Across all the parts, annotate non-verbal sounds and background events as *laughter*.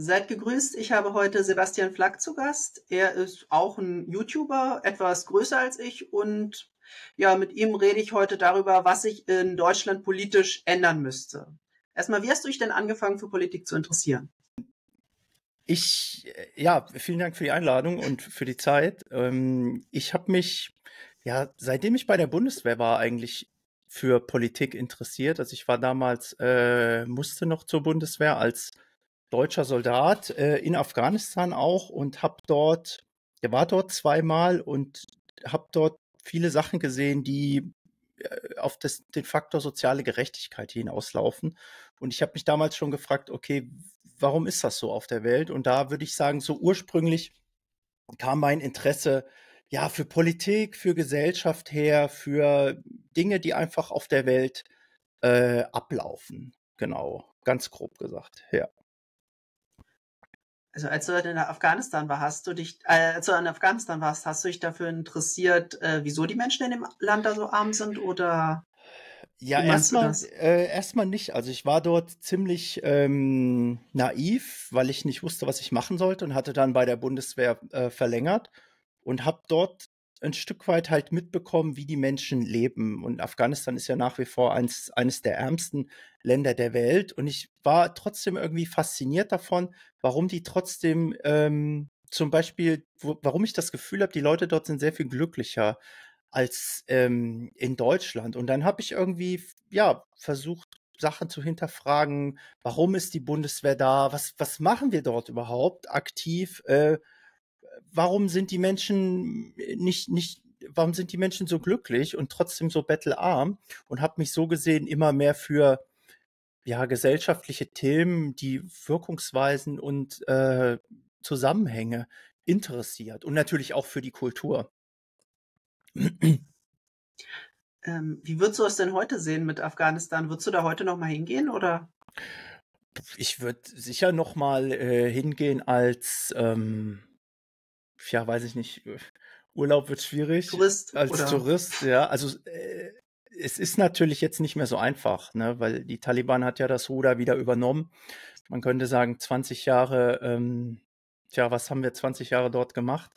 Seid gegrüßt. Ich habe heute Sebastian Flack zu Gast. Er ist auch ein YouTuber, etwas größer als ich und ja, mit ihm rede ich heute darüber, was sich in Deutschland politisch ändern müsste. Erstmal, wie hast du dich denn angefangen für Politik zu interessieren? Ich, ja, vielen Dank für die Einladung und für die Zeit. Ähm, ich habe mich, ja, seitdem ich bei der Bundeswehr war, eigentlich für Politik interessiert. Also ich war damals, äh, musste noch zur Bundeswehr als deutscher Soldat äh, in Afghanistan auch und habe dort, der war dort zweimal und habe dort viele Sachen gesehen, die äh, auf das, den Faktor soziale Gerechtigkeit hinauslaufen. Und ich habe mich damals schon gefragt, okay, warum ist das so auf der Welt? Und da würde ich sagen, so ursprünglich kam mein Interesse ja für Politik, für Gesellschaft her, für Dinge, die einfach auf der Welt äh, ablaufen. Genau, ganz grob gesagt, ja. Also als du in Afghanistan warst, hast du dich, äh, als du in Afghanistan warst, hast du dich dafür interessiert, äh, wieso die Menschen in dem Land da so arm sind oder? Ja, erstmal äh, erstmal nicht. Also ich war dort ziemlich ähm, naiv, weil ich nicht wusste, was ich machen sollte und hatte dann bei der Bundeswehr äh, verlängert und habe dort ein Stück weit halt mitbekommen, wie die Menschen leben. Und Afghanistan ist ja nach wie vor eins, eines der ärmsten Länder der Welt. Und ich war trotzdem irgendwie fasziniert davon, warum die trotzdem ähm, zum Beispiel, wo, warum ich das Gefühl habe, die Leute dort sind sehr viel glücklicher als ähm, in Deutschland. Und dann habe ich irgendwie, ja, versucht, Sachen zu hinterfragen. Warum ist die Bundeswehr da? Was, was machen wir dort überhaupt aktiv? Äh, warum sind die Menschen nicht, nicht, warum sind die Menschen so glücklich und trotzdem so bettelarm? Und habe mich so gesehen immer mehr für ja, gesellschaftliche Themen, die Wirkungsweisen und äh, Zusammenhänge interessiert und natürlich auch für die Kultur. Ähm, wie würdest du es denn heute sehen mit Afghanistan? Würdest du da heute noch mal hingehen oder? Ich würde sicher noch mal äh, hingehen als ähm, ja, weiß ich nicht, äh, Urlaub wird schwierig. Tourist. Als oder? Tourist, ja. Also äh, es ist natürlich jetzt nicht mehr so einfach, ne, weil die Taliban hat ja das Ruder wieder übernommen. Man könnte sagen, 20 Jahre, ähm, tja, was haben wir 20 Jahre dort gemacht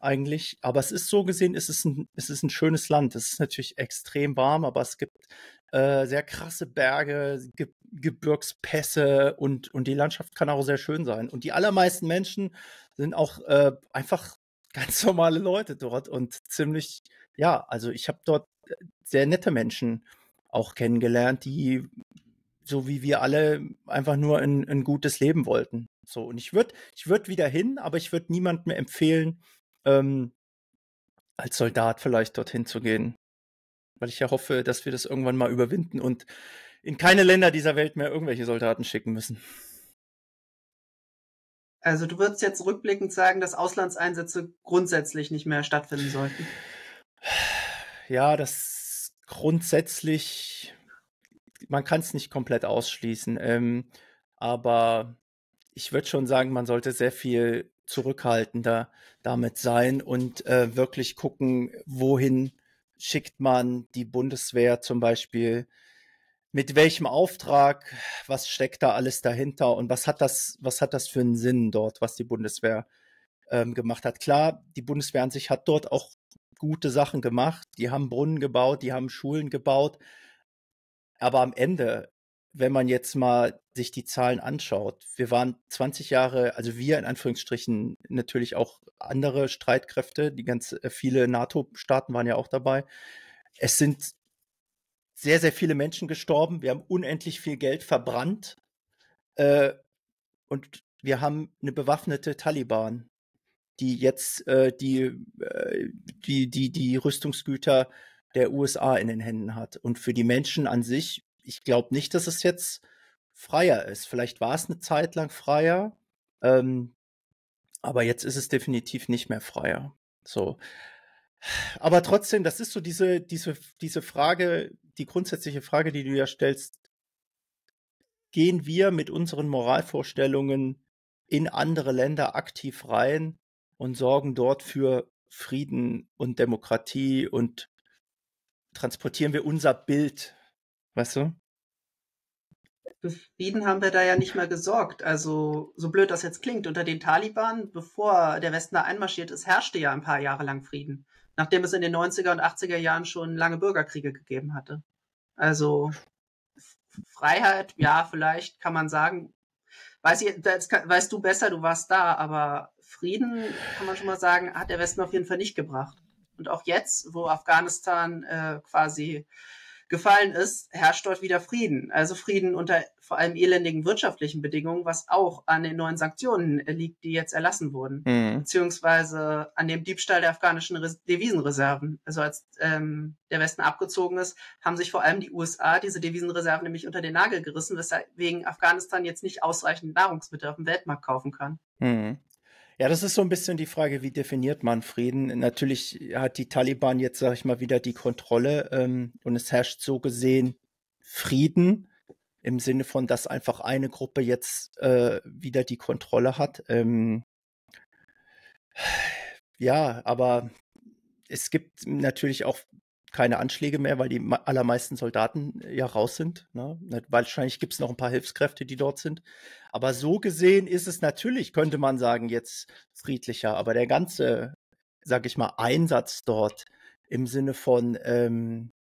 eigentlich? Aber es ist so gesehen, es ist ein, es ist ein schönes Land. Es ist natürlich extrem warm, aber es gibt äh, sehr krasse Berge, Ge Gebirgspässe und, und die Landschaft kann auch sehr schön sein. Und die allermeisten Menschen sind auch äh, einfach *laughs* ganz normale Leute dort und ziemlich, ja, also ich habe dort äh, sehr nette Menschen auch kennengelernt, die so wie wir alle einfach nur ein, ein gutes Leben wollten. So, und ich würde ich würd wieder hin, aber ich würde niemandem empfehlen, ähm, als Soldat vielleicht dorthin zu gehen. Weil ich ja hoffe, dass wir das irgendwann mal überwinden und in keine Länder dieser Welt mehr irgendwelche Soldaten schicken müssen. Also du würdest jetzt rückblickend sagen, dass Auslandseinsätze grundsätzlich nicht mehr stattfinden sollten. Ja, das grundsätzlich, man kann es nicht komplett ausschließen, ähm, aber ich würde schon sagen, man sollte sehr viel zurückhaltender damit sein und äh, wirklich gucken, wohin schickt man die Bundeswehr zum Beispiel mit welchem Auftrag, was steckt da alles dahinter und was hat das, was hat das für einen Sinn dort, was die Bundeswehr ähm, gemacht hat. Klar, die Bundeswehr an sich hat dort auch gute Sachen gemacht. Die haben Brunnen gebaut, die haben Schulen gebaut. Aber am Ende, wenn man jetzt mal sich die Zahlen anschaut, wir waren 20 Jahre, also wir in Anführungsstrichen, natürlich auch andere Streitkräfte, die ganz äh, viele NATO-Staaten waren ja auch dabei. Es sind sehr, sehr viele Menschen gestorben. Wir haben unendlich viel Geld verbrannt. Äh, und wir haben eine bewaffnete Taliban, die jetzt äh, die, äh, die, die, die Rüstungsgüter der USA in den Händen hat. Und für die Menschen an sich, ich glaube nicht, dass es jetzt freier ist. Vielleicht war es eine Zeit lang freier, ähm, aber jetzt ist es definitiv nicht mehr freier. So. Aber trotzdem, das ist so diese, diese, diese Frage, die grundsätzliche Frage, die du ja stellst. Gehen wir mit unseren Moralvorstellungen in andere Länder aktiv rein und sorgen dort für Frieden und Demokratie und transportieren wir unser Bild, weißt du? für Frieden haben wir da ja nicht mehr gesorgt. Also, so blöd das jetzt klingt, unter den Taliban, bevor der Westen da einmarschiert ist, herrschte ja ein paar Jahre lang Frieden. Nachdem es in den 90er und 80er Jahren schon lange Bürgerkriege gegeben hatte. Also, Freiheit, ja, vielleicht kann man sagen, weiß ich, das weißt du besser, du warst da, aber Frieden, kann man schon mal sagen, hat der Westen auf jeden Fall nicht gebracht. Und auch jetzt, wo Afghanistan äh, quasi gefallen ist, herrscht dort wieder Frieden. Also Frieden unter vor allem elendigen wirtschaftlichen Bedingungen, was auch an den neuen Sanktionen liegt, die jetzt erlassen wurden, mhm. beziehungsweise an dem Diebstahl der afghanischen Res Devisenreserven. Also als ähm, der Westen abgezogen ist, haben sich vor allem die USA diese Devisenreserven nämlich unter den Nagel gerissen, weswegen Afghanistan jetzt nicht ausreichend Nahrungsmittel auf dem Weltmarkt kaufen kann. Mhm. Ja, das ist so ein bisschen die Frage, wie definiert man Frieden? Natürlich hat die Taliban jetzt, sag ich mal, wieder die Kontrolle ähm, und es herrscht so gesehen Frieden im Sinne von, dass einfach eine Gruppe jetzt äh, wieder die Kontrolle hat. Ähm, ja, aber es gibt natürlich auch keine Anschläge mehr, weil die allermeisten Soldaten ja raus sind. Ne? Wahrscheinlich gibt es noch ein paar Hilfskräfte, die dort sind. Aber so gesehen ist es natürlich, könnte man sagen, jetzt friedlicher. Aber der ganze, sag ich mal, Einsatz dort im Sinne von, ähm,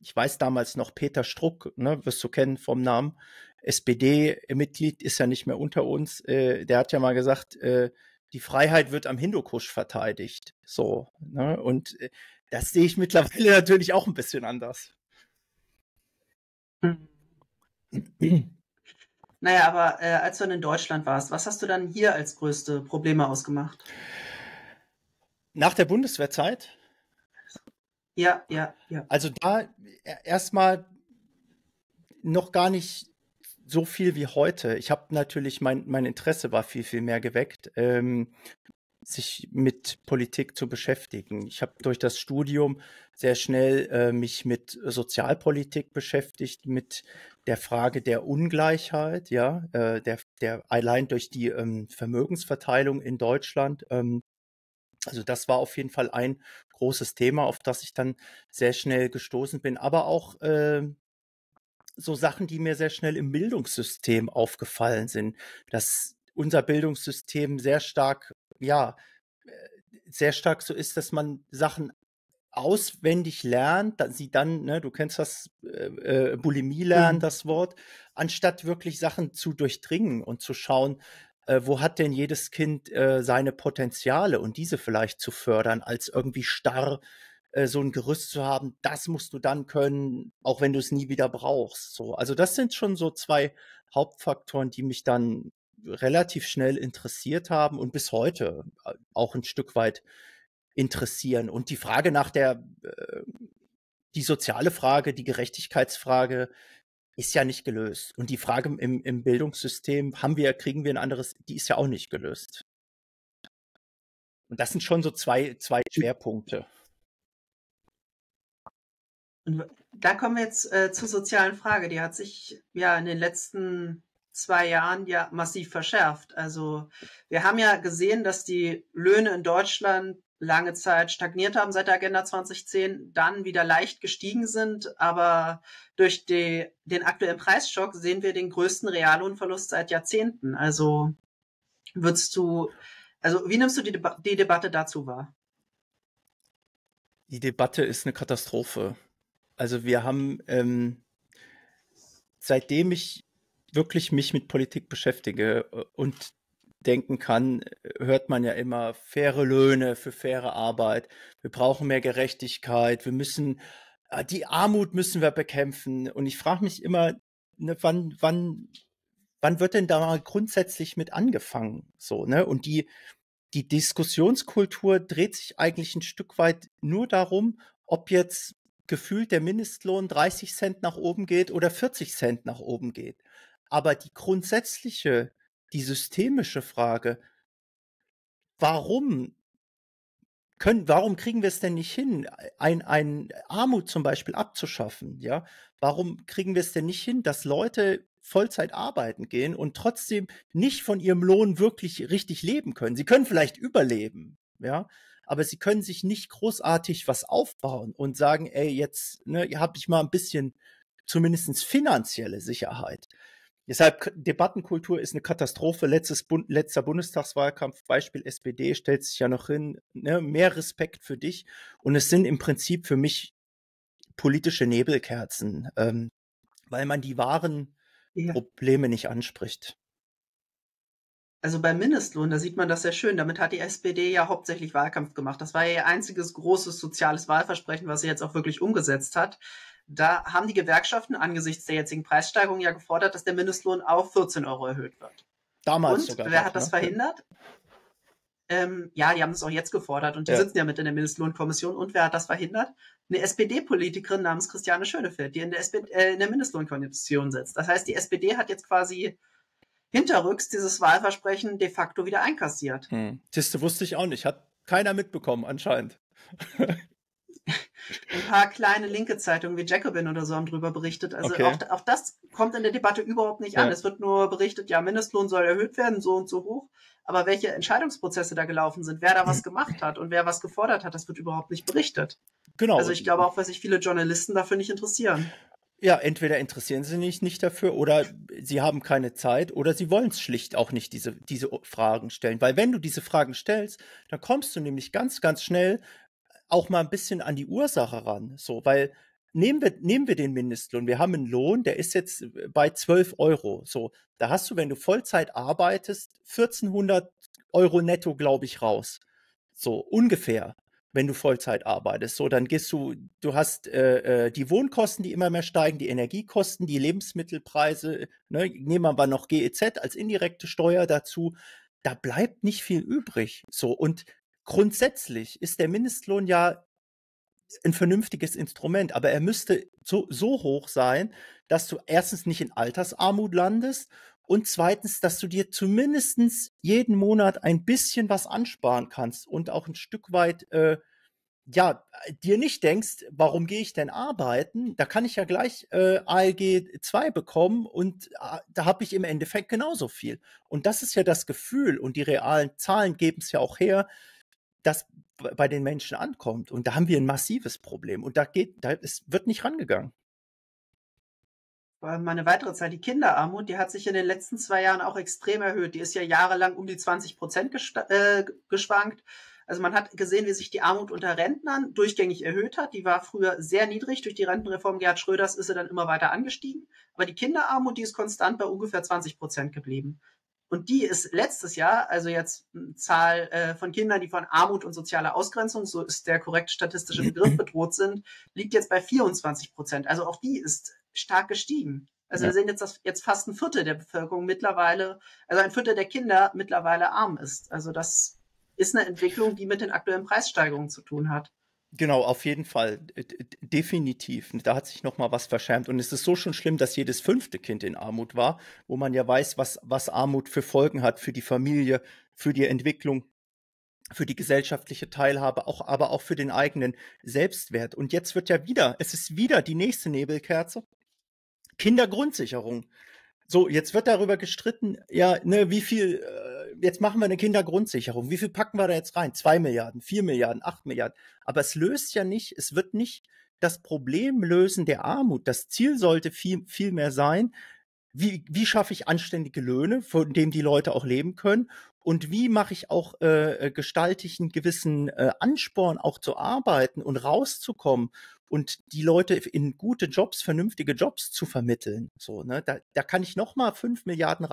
ich weiß damals noch, Peter Struck, ne, wirst du kennen vom Namen, SPD-Mitglied, ist ja nicht mehr unter uns. Äh, der hat ja mal gesagt, äh, die Freiheit wird am Hindukusch verteidigt. So, ne? Und äh, das sehe ich mittlerweile *laughs* natürlich auch ein bisschen anders. Naja, aber äh, als du dann in Deutschland warst, was hast du dann hier als größte Probleme ausgemacht? Nach der Bundeswehrzeit? Ja, ja, ja. Also da e, erstmal noch gar nicht so viel wie heute. Ich habe natürlich, mein, mein Interesse war viel, viel mehr geweckt. Ähm, sich mit Politik zu beschäftigen. Ich habe durch das Studium sehr schnell äh, mich mit Sozialpolitik beschäftigt, mit der Frage der Ungleichheit, ja, äh, der, der allein durch die ähm, Vermögensverteilung in Deutschland. Ähm, also das war auf jeden Fall ein großes Thema, auf das ich dann sehr schnell gestoßen bin, aber auch äh, so Sachen, die mir sehr schnell im Bildungssystem aufgefallen sind, dass unser Bildungssystem sehr stark ja, äh, sehr stark so ist, dass man Sachen auswendig lernt, dass sie dann, ne, du kennst das äh, äh, Bulimie lernen, mhm. das Wort, anstatt wirklich Sachen zu durchdringen und zu schauen, äh, wo hat denn jedes Kind äh, seine Potenziale und diese vielleicht zu fördern, als irgendwie starr äh, so ein Gerüst zu haben, das musst du dann können, auch wenn du es nie wieder brauchst. So, also das sind schon so zwei Hauptfaktoren, die mich dann relativ schnell interessiert haben und bis heute äh, auch ein Stück weit interessieren. Und die Frage nach der, äh, die soziale Frage, die Gerechtigkeitsfrage ist ja nicht gelöst. Und die Frage im, im Bildungssystem, haben wir, kriegen wir ein anderes, die ist ja auch nicht gelöst. Und das sind schon so zwei, zwei Schwerpunkte. Und da kommen wir jetzt äh, zur sozialen Frage. Die hat sich ja in den letzten zwei Jahren ja massiv verschärft. Also wir haben ja gesehen, dass die Löhne in Deutschland lange Zeit stagniert haben seit der Agenda 2010, dann wieder leicht gestiegen sind, aber durch die, den aktuellen Preisschock sehen wir den größten Reallohnverlust seit Jahrzehnten. Also würdest du, also wie nimmst du die, Deba die Debatte dazu wahr? Die Debatte ist eine Katastrophe. Also wir haben, ähm, seitdem ich wirklich mich mit Politik beschäftige äh, und denken kann, hört man ja immer faire Löhne für faire Arbeit. Wir brauchen mehr Gerechtigkeit. Wir müssen äh, die Armut müssen wir bekämpfen. Und ich frage mich immer, ne, wann, wann, wann wird denn da mal grundsätzlich mit angefangen? So, ne? Und die, die Diskussionskultur dreht sich eigentlich ein Stück weit nur darum, ob jetzt gefühlt der Mindestlohn 30 Cent nach oben geht oder 40 Cent nach oben geht. Aber die grundsätzliche, die systemische Frage, warum können, warum kriegen wir es denn nicht hin, ein, ein Armut zum Beispiel abzuschaffen? Ja, warum kriegen wir es denn nicht hin, dass Leute Vollzeit arbeiten gehen und trotzdem nicht von ihrem Lohn wirklich richtig leben können? Sie können vielleicht überleben, ja, aber sie können sich nicht großartig was aufbauen und sagen, ey, jetzt ne, habe ich mal ein bisschen zumindest finanzielle Sicherheit. Deshalb, Debattenkultur ist eine Katastrophe. Letztes Bund, letzter Bundestagswahlkampf, Beispiel SPD, stellt sich ja noch hin. Ne? Mehr Respekt für dich. Und es sind im Prinzip für mich politische Nebelkerzen, ähm, weil man die wahren ja. Probleme nicht anspricht. Also beim Mindestlohn, da sieht man das sehr schön. Damit hat die SPD ja hauptsächlich Wahlkampf gemacht. Das war ja ihr einziges großes soziales Wahlversprechen, was sie jetzt auch wirklich umgesetzt hat. Da haben die Gewerkschaften angesichts der jetzigen Preissteigerung ja gefordert, dass der Mindestlohn auf 14 Euro erhöht wird. Damals und sogar. Wer hat das ne? verhindert? Ähm, ja, die haben es auch jetzt gefordert und die ja. sitzen ja mit in der Mindestlohnkommission. Und wer hat das verhindert? Eine SPD-Politikerin namens Christiane Schönefeld, die in der, SPD, äh, in der Mindestlohnkommission sitzt. Das heißt, die SPD hat jetzt quasi hinterrücks dieses Wahlversprechen de facto wieder einkassiert. Hm. Das wusste ich auch nicht. Hat keiner mitbekommen, anscheinend. *laughs* *laughs* ein paar kleine linke Zeitungen wie Jacobin oder so haben darüber berichtet. Also okay. auch, auch, das kommt in der Debatte überhaupt nicht ja. an. Es wird nur berichtet, ja, Mindestlohn soll erhöht werden, so und so hoch. Aber welche Entscheidungsprozesse da gelaufen sind, wer da was gemacht hat und wer was gefordert hat, das wird überhaupt nicht berichtet. Genau. Also ich glaube auch, weil sich viele Journalisten dafür nicht interessieren. Ja, entweder interessieren sie sich nicht dafür oder sie haben keine Zeit oder sie wollen es schlicht auch nicht, diese, diese Fragen stellen. Weil wenn du diese Fragen stellst, dann kommst du nämlich ganz, ganz schnell auch mal ein bisschen an die Ursache ran. So, weil nehmen wir, nehmen wir den Mindestlohn. Wir haben einen Lohn, der ist jetzt bei 12 Euro. So, da hast du, wenn du Vollzeit arbeitest, 1400 Euro netto, glaube ich, raus. So, ungefähr wenn du Vollzeit arbeitest. So, dann gehst du, du hast äh, äh, die Wohnkosten, die immer mehr steigen, die Energiekosten, die Lebensmittelpreise, ne, nehmen wir aber noch GEZ als indirekte Steuer dazu. Da bleibt nicht viel übrig. So, und grundsätzlich ist der Mindestlohn ja ein vernünftiges Instrument, aber er müsste so, so hoch sein, dass du erstens nicht in Altersarmut landest und zweitens, dass du dir zumindest jeden Monat ein bisschen was ansparen kannst und auch ein Stück weit, äh, ja, dir nicht denkst, warum gehe ich denn arbeiten? Da kann ich ja gleich äh, ALG 2 bekommen und äh, da habe ich im Endeffekt genauso viel. Und das ist ja das Gefühl und die realen Zahlen geben es ja auch her, dass bei den Menschen ankommt. Und da haben wir ein massives Problem. Und da geht, da es wird nicht rangegangen meine weitere Zahl, die Kinderarmut, die hat sich in den letzten zwei Jahren auch extrem erhöht. Die ist ja jahrelang um die 20 Prozent äh, geschwankt. Also man hat gesehen, wie sich die Armut unter Rentnern durchgängig erhöht hat. Die war früher sehr niedrig. Durch die Rentenreform Gerhard Schröders ist sie dann immer weiter angestiegen. Aber die Kinderarmut, die ist konstant bei ungefähr 20 Prozent geblieben. Und die ist letztes Jahr, also jetzt eine Zahl äh, von Kindern, die von Armut und sozialer Ausgrenzung, so ist der korrekte statistische Begriff, *clears throat* bedroht sind, liegt jetzt bei 24 Prozent. Also auch die ist stark gestiegen. Also ja. wir sehen jetzt, dass jetzt fast ein Viertel der Bevölkerung mittlerweile, also ein Viertel der Kinder mittlerweile arm ist. Also das ist eine Entwicklung, die mit den aktuellen Preissteigerungen zu tun hat. Genau, auf jeden Fall, definitiv. Da hat sich noch mal was verschärmt und es ist so schon schlimm, dass jedes fünfte Kind in Armut war, wo man ja weiß, was was Armut für Folgen hat für die Familie, für die Entwicklung, für die gesellschaftliche Teilhabe, auch aber auch für den eigenen Selbstwert. Und jetzt wird ja wieder, es ist wieder die nächste Nebelkerze. Kindergrundsicherung. So, jetzt wird darüber gestritten, ja, ne, wie viel, äh, jetzt machen wir eine Kindergrundsicherung. Wie viel packen wir da jetzt rein? Zwei Milliarden, vier Milliarden, acht Milliarden. Aber es löst ja nicht, es wird nicht das Problem lösen der Armut. Das Ziel sollte viel, viel mehr sein, wie, wie schaffe ich anständige Löhne, von denen die Leute auch leben können? Und wie mache ich auch, äh, gestalte ich einen gewissen äh, Ansporn, auch zu arbeiten und rauszukommen und die Leute in gute Jobs, vernünftige Jobs zu vermitteln. So, ne? Da, da kann ich noch mal fünf Milliarden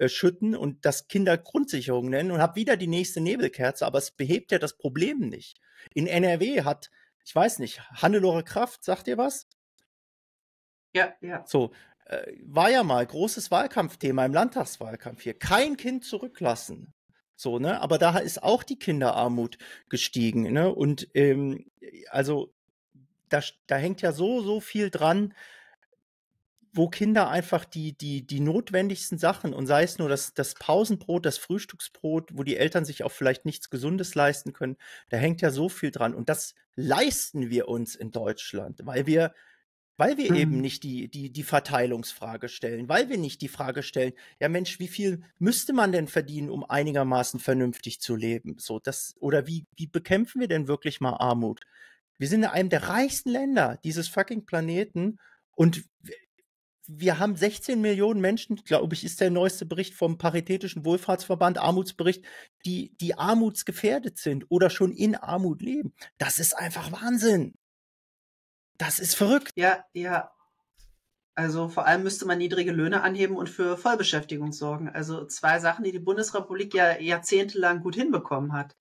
reinschütten und das Kindergrundsicherung nennen und habe wieder die nächste Nebelkerze, aber es behebt ja das Problem nicht. In NRW hat, ich weiß nicht, Hannelore Kraft, sagt ihr was? Ja, ja. So, äh, war ja mal großes Wahlkampfthema im Landtagswahlkampf hier. Kein Kind zurücklassen. So, ne? Aber da ist auch die Kinderarmut gestiegen, ne? Und ähm, also da, da hängt ja so, so viel dran, wo Kinder einfach die, die, die notwendigsten Sachen und sei es nur das, das Pausenbrot, das Frühstücksbrot, wo die Eltern sich auch vielleicht nichts Gesundes leisten können, da hängt ja so viel dran. Und das leisten wir uns in Deutschland, weil wir, weil wir mhm. eben nicht die, die, die Verteilungsfrage stellen, weil wir nicht die Frage stellen, ja Mensch, wie viel müsste man denn verdienen, um einigermaßen vernünftig zu leben? So, das, oder wie, wie bekämpfen wir denn wirklich mal Armut? Wir sind in einem der reichsten Länder dieses fucking Planeten und wir haben 16 Millionen Menschen, glaube ich, ist der neueste Bericht vom Paritätischen Wohlfahrtsverband, Armutsbericht, die, die armutsgefährdet sind oder schon in Armut leben. Das ist einfach Wahnsinn. Das ist verrückt. Ja, ja. Also vor allem müsste man niedrige Löhne anheben und für Vollbeschäftigung sorgen. Also zwei Sachen, die die Bundesrepublik ja jahrzehntelang gut hinbekommen hat.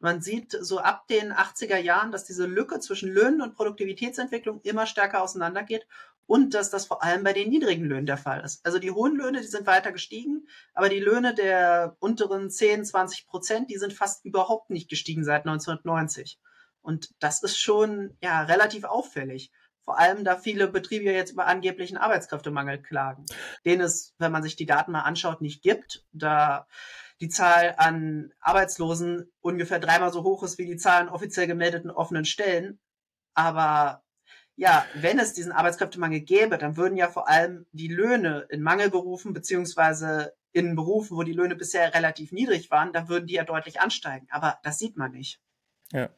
Man sieht so ab den 80er Jahren, dass diese Lücke zwischen Löhnen und Produktivitätsentwicklung immer stärker auseinandergeht und dass das vor allem bei den niedrigen Löhnen der Fall ist. Also die hohen Löhne, die sind weiter gestiegen, aber die Löhne der unteren 10, 20 Prozent, die sind fast überhaupt nicht gestiegen seit 1990. Und das ist schon ja relativ auffällig. Vor allem, da viele Betriebe jetzt über angeblichen Arbeitskräftemangel klagen, den es, wenn man sich die Daten mal anschaut, nicht gibt. Da die Zahl an Arbeitslosen ungefähr dreimal so hoch ist wie die Zahl an offiziell gemeldeten offenen Stellen. Aber ja, wenn es diesen Arbeitskräftemangel gäbe, dann würden ja vor allem die Löhne in Mangelberufen beziehungsweise in Berufen, wo die Löhne bisher relativ niedrig waren, dann würden die ja deutlich ansteigen. Aber das sieht man nicht. Ja.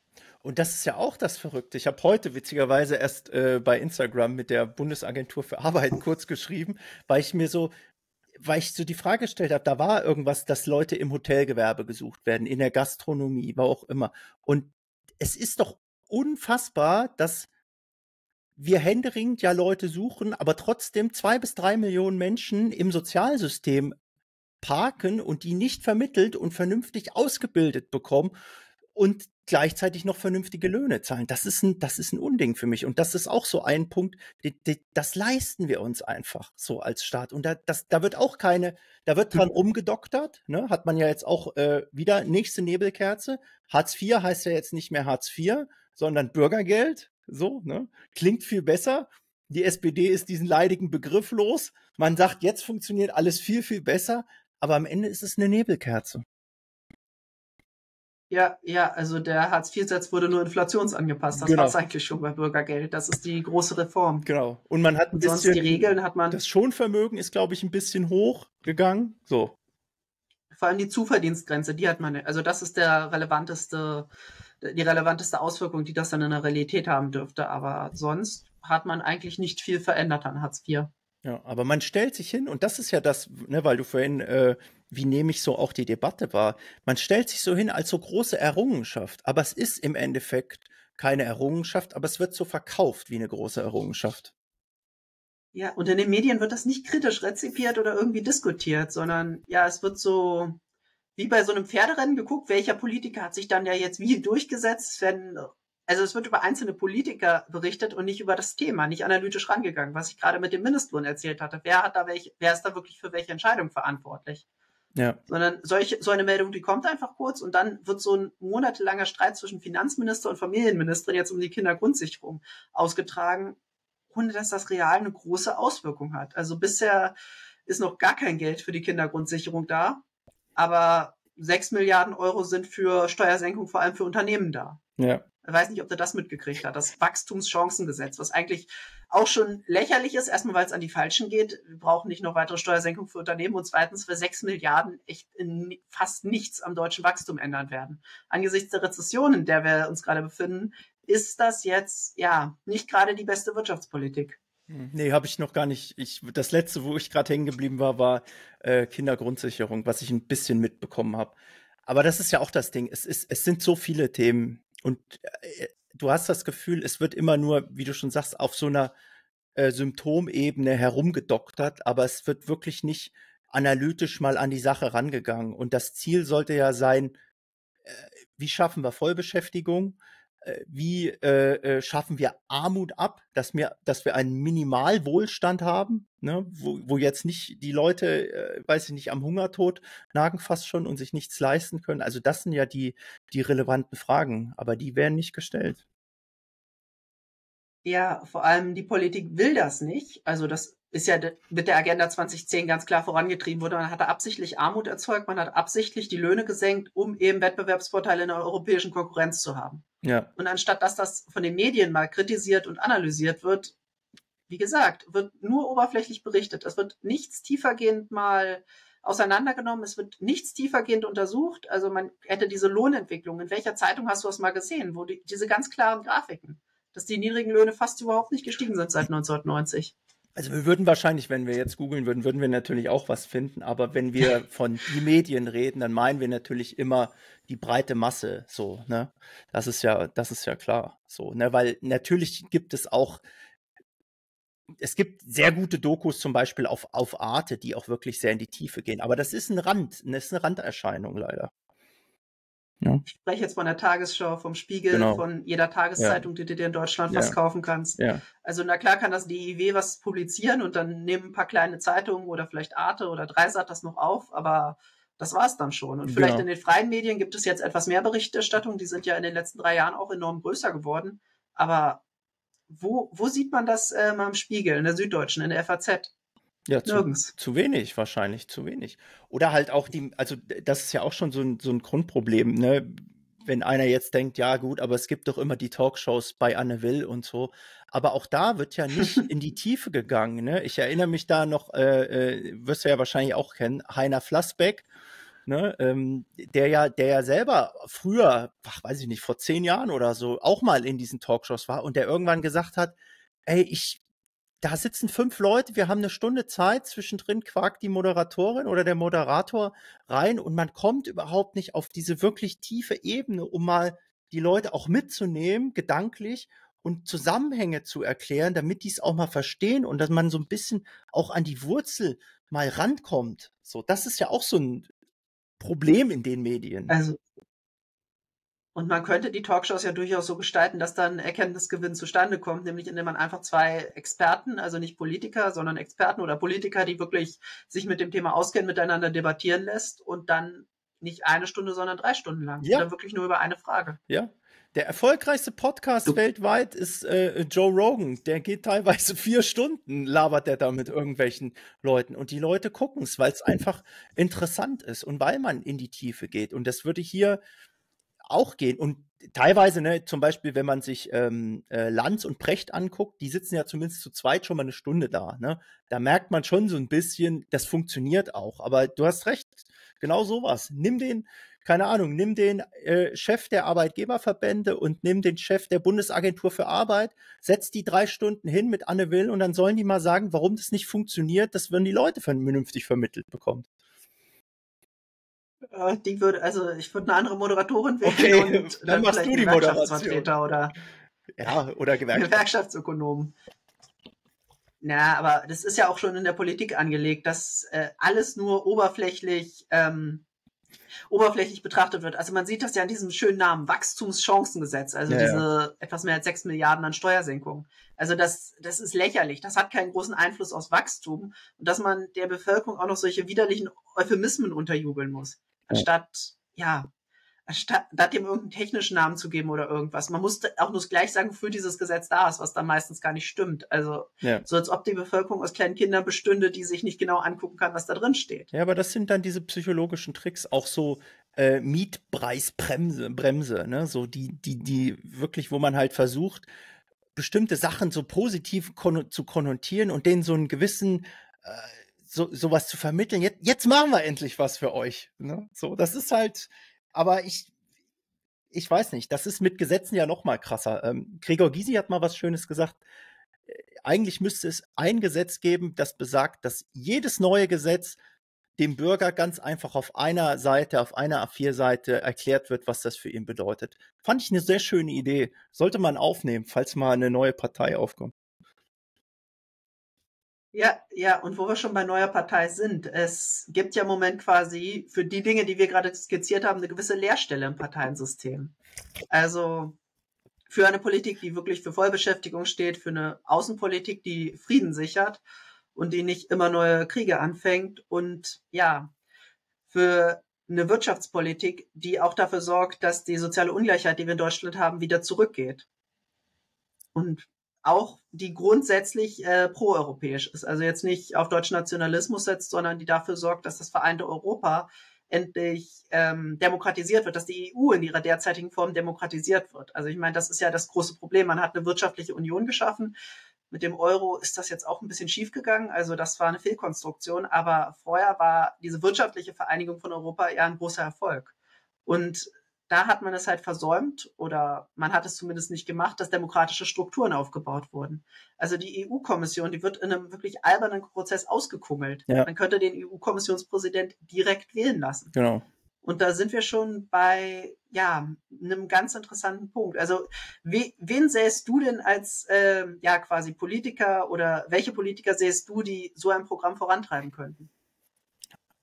Und das ist ja auch das Verrückte. Ich habe heute witzigerweise erst äh, bei Instagram mit der Bundesagentur für Arbeit *laughs* kurz geschrieben, weil ich mir so, weil ich so die Frage gestellt habe, da war irgendwas, dass Leute im Hotelgewerbe gesucht werden, in der Gastronomie, wo auch immer. Und es ist doch unfassbar, dass wir händeringend ja Leute suchen, aber trotzdem zwei bis drei Millionen Menschen im Sozialsystem parken und die nicht vermittelt und vernünftig ausgebildet bekommen und gleichzeitig noch vernünftige Löhne zahlen. Das ist ein, das ist ein Unding für mich. Und das ist auch so ein Punkt, die, die, das leisten wir uns einfach so als Staat. Und da, das, da wird auch keine, da wird dran rumgedoktert, ne? Hat man ja jetzt auch äh, wieder nächste Nebelkerze. Hartz IV heißt ja jetzt nicht mehr Hartz IV, sondern Bürgergeld. So, ne? Klingt viel besser. Die SPD ist diesen leidigen Begriff los. Man sagt, jetzt funktioniert alles viel, viel besser. Aber am Ende ist es eine Nebelkerze. Ja, ja, also der Hartz-IV-Satz wurde nur inflationsangepasst. Das genau. war es eigentlich schon bei Bürgergeld. Das ist die große Reform. Genau. Und man hat ein bisschen, sonst die Regeln hat man. Das Schonvermögen ist, glaube ich, ein bisschen hoch gegangen. So. Vor allem die Zuverdienstgrenze, die hat man. Also das ist der relevanteste, die relevanteste Auswirkung, die das dann in der Realität haben dürfte. Aber sonst hat man eigentlich nicht viel verändert an Hartz IV. Ja, aber man stellt sich hin, und das ist ja das, ne, weil du vorhin, äh, wie nehme ich so auch die Debatte war, man stellt sich so hin als so große Errungenschaft, aber es ist im Endeffekt keine Errungenschaft, aber es wird so verkauft wie eine große Errungenschaft. Ja, und in den Medien wird das nicht kritisch rezipiert oder irgendwie diskutiert, sondern ja, es wird so wie bei so einem Pferderennen geguckt, welcher Politiker hat sich dann ja jetzt wie durchgesetzt, wenn also es wird über einzelne Politiker berichtet und nicht über das Thema, nicht analytisch rangegangen, was ich gerade mit dem Mindestlohn erzählt hatte. Wer hat da welche, wer ist da wirklich für welche Entscheidung verantwortlich? Ja. Sondern solche, so eine Meldung, die kommt einfach kurz und dann wird so ein monatelanger Streit zwischen Finanzminister und Familienministerin jetzt um die Kindergrundsicherung ausgetragen, ohne dass das real eine große Auswirkung hat. Also bisher ist noch gar kein Geld für die Kindergrundsicherung da, aber sechs Milliarden Euro sind für Steuersenkung vor allem für Unternehmen da. Ja. Ich weiß nicht, ob der das mitgekriegt hat. Das Wachstumschancengesetz, was eigentlich auch schon lächerlich ist. Erstmal, weil es an die Falschen geht. Wir brauchen nicht noch weitere Steuersenkungen für Unternehmen und zweitens für sechs Milliarden echt in fast nichts am deutschen Wachstum ändern werden. Angesichts der Rezession, in der wir uns gerade befinden, ist das jetzt ja nicht gerade die beste Wirtschaftspolitik. Hm, nee, habe ich noch gar nicht. Ich, das letzte, wo ich gerade hängen geblieben war, war äh, Kindergrundsicherung, was ich ein bisschen mitbekommen habe. Aber das ist ja auch das Ding. Es, ist, es sind so viele Themen, und äh, du hast das Gefühl, es wird immer nur, wie du schon sagst, auf so einer äh, Symptomebene herumgedoktert, aber es wird wirklich nicht analytisch mal an die Sache rangegangen. Und das Ziel sollte ja sein, äh, wie schaffen wir Vollbeschäftigung? Äh, wie äh, äh, schaffen wir Armut ab, dass wir, dass wir einen Minimalwohlstand haben, ne? wo, wo jetzt nicht die Leute, äh, weiß ich nicht, am Hungertod nagen fast schon und sich nichts leisten können. Also das sind ja die, die relevanten Fragen, aber die werden nicht gestellt. Ja, vor allem die Politik will das nicht. Also das ist ja mit der Agenda 2010 ganz klar vorangetrieben wurde. Man hat absichtlich Armut erzeugt, man hat absichtlich die Löhne gesenkt, um eben Wettbewerbsvorteile in der europäischen Konkurrenz zu haben. Ja. Und anstatt dass das von den Medien mal kritisiert und analysiert wird, wie gesagt, wird nur oberflächlich berichtet. Es wird nichts tiefergehend mal auseinandergenommen, es wird nichts tiefergehend untersucht. Also man hätte diese Lohnentwicklung. In welcher Zeitung hast du das mal gesehen, wo die, diese ganz klaren Grafiken, dass die niedrigen Löhne fast überhaupt nicht gestiegen sind seit *laughs* 1990? Also wir würden wahrscheinlich, wenn wir jetzt googeln würden, würden wir natürlich auch was finden. Aber wenn wir *laughs* von die Medien reden, dann meinen wir natürlich immer die breite Masse. So, ne? Das ist ja, das ist ja klar. So, ne? Weil natürlich gibt es auch es gibt sehr gute Dokus zum Beispiel auf, auf Arte, die auch wirklich sehr in die Tiefe gehen. Aber das ist ein Rand, das ist eine Randerscheinung leider. Ja. Ich spreche jetzt von der Tagesschau, vom Spiegel, genau. von jeder Tageszeitung, ja. die du dir in Deutschland ja. kaufen kannst. Also na klar kann das DIW was publizieren und dann nehmen ein paar kleine Zeitungen oder vielleicht Arte oder Dreisat das noch auf, aber das war es dann schon. Und vielleicht genau. in den freien Medien gibt es jetzt etwas mehr Berichterstattung, die sind ja in den letzten drei Jahren auch enorm größer geworden. Aber wo, wo sieht man das äh, mal im Spiegel, in der Süddeutschen, in der FAZ? Ja, zu, zu, wenig wahrscheinlich, zu wenig. Oder halt auch die, also das ist ja auch schon so ein, so ein Grundproblem, ne? Wenn einer jetzt denkt, ja gut, aber es gibt doch immer die Talkshows bei Anne Will und so. Aber auch da wird ja nicht *laughs* in die Tiefe gegangen. Ne? Ich erinnere mich da noch, äh, äh, wirst du ja wahrscheinlich auch kennen, Heiner Flassbeck, ne, ähm, der ja, der ja selber früher, ach, weiß ich nicht, vor zehn Jahren oder so, auch mal in diesen Talkshows war und der irgendwann gesagt hat, ey, ich, da sitzen fünf Leute, wir haben eine Stunde Zeit, zwischendrin quakt die Moderatorin oder der Moderator rein und man kommt überhaupt nicht auf diese wirklich tiefe Ebene, um mal die Leute auch mitzunehmen, gedanklich und Zusammenhänge zu erklären, damit die es auch mal verstehen und dass man so ein bisschen auch an die Wurzel mal rankommt. So, das ist ja auch so ein Problem in den Medien. Also, und man könnte die Talkshows ja durchaus so gestalten, dass dann Erkenntnisgewinn zustande kommt, nämlich indem man einfach zwei Experten, also nicht Politiker, sondern Experten oder Politiker, die wirklich sich mit dem Thema auskennen, miteinander debattieren lässt und dann nicht eine Stunde, sondern drei Stunden lang. Ja. Oder wirklich nur über eine Frage. Ja, der erfolgreichste Podcast du weltweit ist äh, Joe Rogan. Der geht teilweise vier Stunden, labert der da mit irgendwelchen Leuten. Und die Leute gucken es, weil es einfach interessant ist und weil man in die Tiefe geht. Und das würde hier auch gehen. Und teilweise, ne, zum Beispiel, wenn man sich ähm, äh, Lanz und Precht anguckt, die sitzen ja zumindest zu zweit schon mal eine Stunde da. Ne? Da merkt man schon so ein bisschen, das funktioniert auch. Aber du hast recht, genau sowas. Nimm den, keine Ahnung, nimm den äh, Chef der Arbeitgeberverbände und nimm den Chef der Bundesagentur für Arbeit, setz die drei Stunden hin mit Anne Will und dann sollen die mal sagen, warum das nicht funktioniert, dass man die Leute vernünftig vermittelt bekommt. Äh, die würde, also ich würde eine andere Moderatorin wählen okay, und dann, dann machst du die Moderation. Oder, ja, oder Gewerkschaft. Gewerkschaftsökonomen. Na, aber das ist ja auch schon in der Politik angelegt, dass äh, alles nur oberflächlich ähm, oberflächlich betrachtet wird. Also man sieht das ja an diesem schönen Namen, Wachstumschancengesetz, also ja, diese ja. etwas mehr als sechs Milliarden an Steuersenkungen. Also das, das ist lächerlich. Das hat keinen großen Einfluss aufs Wachstum. Und dass man der Bevölkerung auch noch solche widerlichen Euphemismen unterjubeln muss. Anstatt, ja, statt dem irgendeinen technischen Namen zu geben oder irgendwas. Man muss auch nur gleich sagen, wofür dieses Gesetz da ist, was dann meistens gar nicht stimmt. Also ja. so als ob die Bevölkerung aus kleinen Kindern bestünde, die sich nicht genau angucken kann, was da drin steht. Ja, aber das sind dann diese psychologischen Tricks, auch so äh, Mietpreisbremse, Bremse, ne? So die, die, die wirklich, wo man halt versucht, bestimmte Sachen so positiv kon zu konnotieren und denen so einen gewissen äh, so sowas zu vermitteln. Jetzt, jetzt machen wir endlich was für euch. Ne? So, das ist halt, aber ich, ich weiß nicht, das ist mit Gesetzen ja noch mal krasser. Ähm, Gregor Gysi hat mal was Schönes gesagt. Äh, eigentlich müsste es ein Gesetz geben, das besagt, dass jedes neue Gesetz dem Bürger ganz einfach auf einer Seite, auf einer A4-Seite erklärt wird, was das für ihn bedeutet. Fand ich eine sehr schöne Idee. Sollte man aufnehmen, falls mal eine neue Partei aufkommt. Ja, ja, und wo wir schon bei neuer Partei sind, es gibt ja im Moment quasi für die Dinge, die wir gerade skizziert haben, eine gewisse Leerstelle im Parteiensystem. Also für eine Politik, die wirklich für Vollbeschäftigung steht, für eine Außenpolitik, die Frieden sichert und die nicht immer neue Kriege anfängt und ja, für eine Wirtschaftspolitik, die auch dafür sorgt, dass die soziale Ungleichheit, die wir in Deutschland haben, wieder zurückgeht. Und auch die grundsätzlich äh, proeuropäisch ist. Also jetzt nicht auf deutschen Nationalismus setzt, sondern die dafür sorgt, dass das vereinte Europa endlich ähm, demokratisiert wird, dass die EU in ihrer derzeitigen Form demokratisiert wird. Also ich meine, das ist ja das große Problem. Man hat eine wirtschaftliche Union geschaffen. Mit dem Euro ist das jetzt auch ein bisschen schiefgegangen. Also das war eine Fehlkonstruktion. Aber vorher war diese wirtschaftliche Vereinigung von Europa ja ein großer Erfolg. Und da hat man es halt versäumt oder man hat es zumindest nicht gemacht, dass demokratische Strukturen aufgebaut wurden. Also die EU-Kommission, die wird in einem wirklich albernen Prozess ausgekungelt. Ja. Man könnte den EU-Kommissionspräsident direkt wählen lassen. Genau. Und da sind wir schon bei ja einem ganz interessanten Punkt. Also we, wen sähst du denn als äh, ja quasi Politiker oder welche Politiker sähst du, die so ein Programm vorantreiben könnten?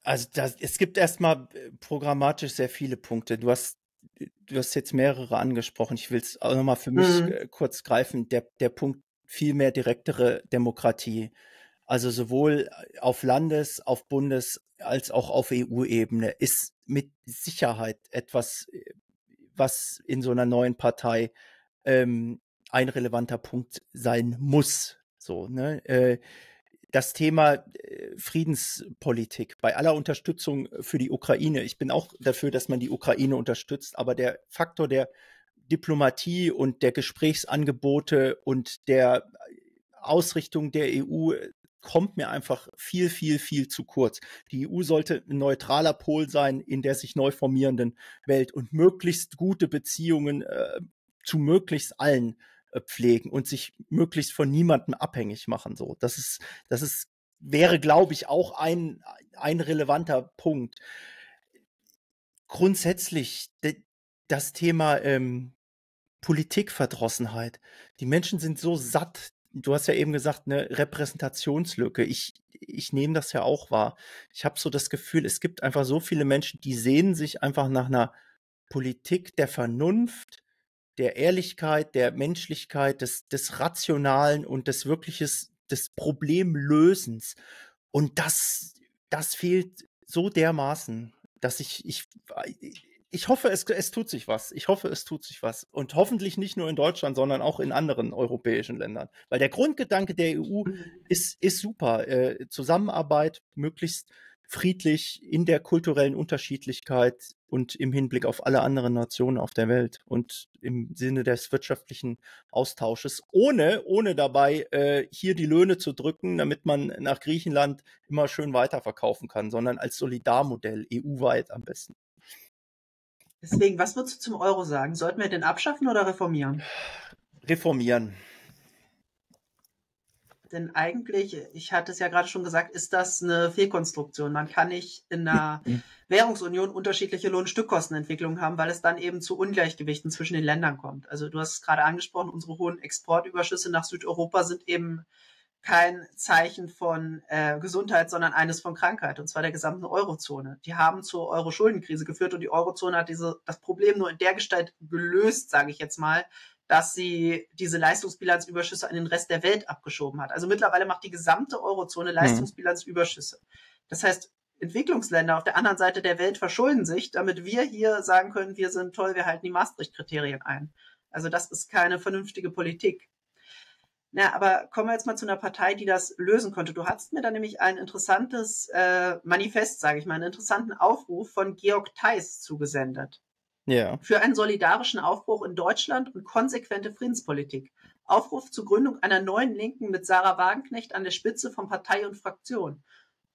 Also das, es gibt erstmal äh, programmatisch sehr viele Punkte. Du hast du hast jetzt mehrere angesprochen. Ich will es auch nochmal für mich mhm. Äh, kurz greifen. Der, der Punkt viel mehr direktere Demokratie. Also sowohl auf Landes-, auf Bundes- als auch auf EU-Ebene ist mit Sicherheit etwas, was in so einer neuen Partei ähm, ein relevanter Punkt sein muss. So, ne? Äh, das Thema äh, Friedenspolitik bei aller Unterstützung für die Ukraine. Ich bin auch dafür, dass man die Ukraine unterstützt, aber der Faktor der Diplomatie und der Gesprächsangebote und der Ausrichtung der EU kommt mir einfach viel, viel, viel zu kurz. Die EU sollte ein neutraler Pol sein in der sich neu formierenden Welt und möglichst gute Beziehungen äh, zu möglichst allen äh, pflegen und sich möglichst von niemandem abhängig machen. So, das ist, das ist, wäre, glaube ich, auch ein, ein relevanter Punkt. Grundsätzlich das Thema ähm, Politikverdrossenheit. Die Menschen sind so satt. Du hast ja eben gesagt, eine Repräsentationslücke. Ich, ich nehme das ja auch wahr. Ich habe so das Gefühl, es gibt einfach so viele Menschen, die sehen sich einfach nach einer Politik der Vernunft, der Ehrlichkeit, der Menschlichkeit, des, des Rationalen und des wirkliches, des Problemlösens. Und das, das fehlt so dermaßen, dass ich, ich, ich hoffe, es, es tut sich was. Ich hoffe, es tut sich was. Und hoffentlich nicht nur in Deutschland, sondern auch in anderen europäischen Ländern. Weil der Grundgedanke der EU mhm. ist, ist super. Äh, Zusammenarbeit, möglichst friedlich in der kulturellen Unterschiedlichkeit und im Hinblick auf alle anderen Nationen auf der Welt und im Sinne des wirtschaftlichen Austausches, ohne, ohne dabei äh, hier die Löhne zu drücken, damit man nach Griechenland immer schön weiterverkaufen kann, sondern als Solidarmodell, EU-weit am besten. Deswegen, was würdest du zum Euro sagen? Sollten wir den abschaffen oder reformieren? Reformieren. Denn eigentlich, ich hatte es ja gerade schon gesagt, ist das eine Fehlkonstruktion. Man kann nicht in einer. Währungsunion unterschiedliche Lohnstückkostenentwicklungen haben, weil es dann eben zu Ungleichgewichten zwischen den Ländern kommt. Also du hast es gerade angesprochen, unsere hohen Exportüberschüsse nach Südeuropa sind eben kein Zeichen von äh, Gesundheit, sondern eines von Krankheit, und zwar der gesamten Eurozone. Die haben zur Euro-Schuldenkrise geführt und die Eurozone hat diese, das Problem nur in der Gestalt gelöst, sage ich jetzt mal, dass sie diese Leistungsbilanzüberschüsse an den Rest der Welt abgeschoben hat. Also mittlerweile macht die gesamte Eurozone mhm. Leistungsbilanzüberschüsse. Das heißt, Entwicklungsländer auf der anderen Seite der Welt verschulden sich, damit wir hier sagen können, wir sind toll, wir halten die Maastricht-Kriterien ein. Also das ist keine vernünftige Politik. Na, aber kommen wir jetzt mal zu einer Partei, die das lösen konnte. Du hast mir da nämlich ein interessantes äh, Manifest, sage ich mal, einen interessanten Aufruf von Georg Theis zugesendet. Ja. Für einen solidarischen Aufbruch in Deutschland und konsequente Friedenspolitik. Aufruf zur Gründung einer neuen Linken mit Sarah Wagenknecht an der Spitze von Partei und Fraktion.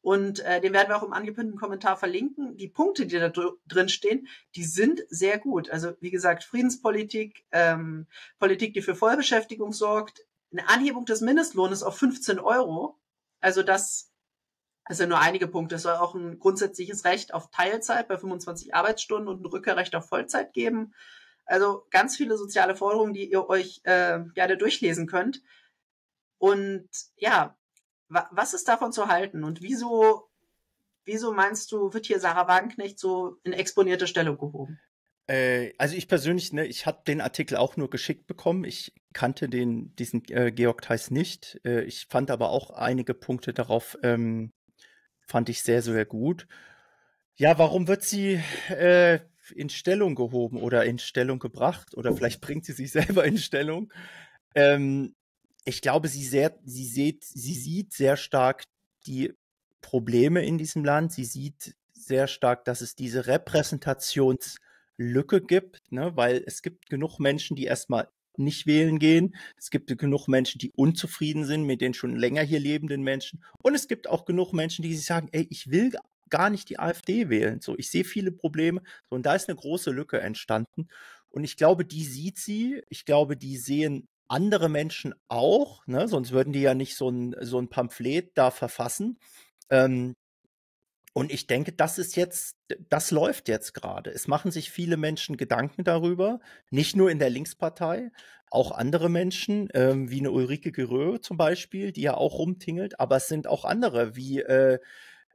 Und äh, den werden wir auch im angekündigten Kommentar verlinken. Die Punkte, die da drin stehen, die sind sehr gut. Also wie gesagt, Friedenspolitik, ähm, Politik, die für Vollbeschäftigung sorgt, eine Anhebung des Mindestlohnes auf 15 Euro. Also das es sind nur einige Punkte. Es soll auch ein grundsätzliches Recht auf Teilzeit bei 25 Arbeitsstunden und ein Rückkehrrecht auf Vollzeit geben. Also ganz viele soziale Forderungen, die ihr euch äh, gerne durchlesen könnt. Und ja, wa was ist davon zu halten? Und wieso, wieso meinst du, wird hier Sarah Wagenknecht so in exponierte Stellung gehoben? Äh, also ich persönlich, ne, ich habe den Artikel auch nur geschickt bekommen. Ich kannte den, diesen äh, Georg Theis nicht. Äh, ich fand aber auch einige Punkte darauf ähm, Fand ich sehr, sehr gut. Ja, warum wird sie äh, in Stellung gehoben oder in Stellung gebracht? Oder vielleicht bringt sie sich *laughs* selber in Stellung. Ähm, ich glaube, sie, sehr, sie, sieht, sie sieht sehr stark die Probleme in diesem Land. Sie sieht sehr stark, dass es diese Repräsentationslücke gibt, ne? weil es gibt genug Menschen, die erstmal nicht wählen gehen. Es gibt genug Menschen, die unzufrieden sind mit den schon länger hier lebenden Menschen. Und es gibt auch genug Menschen, die sich sagen, ey, ich will gar nicht die AfD wählen. So, ich sehe viele Probleme. So, und da ist eine große Lücke entstanden. Und ich glaube, die sieht sie. Ich glaube, die sehen andere Menschen auch, ne? sonst würden die ja nicht so ein, so ein Pamphlet da verfassen. Ähm, und ich denke, das ist jetzt, das läuft jetzt gerade. Es machen sich viele Menschen Gedanken darüber, nicht nur in der Linkspartei, auch andere Menschen, ähm, wie eine Ulrike Gerö zum Beispiel, die ja auch rumtingelt, aber es sind auch andere, wie äh,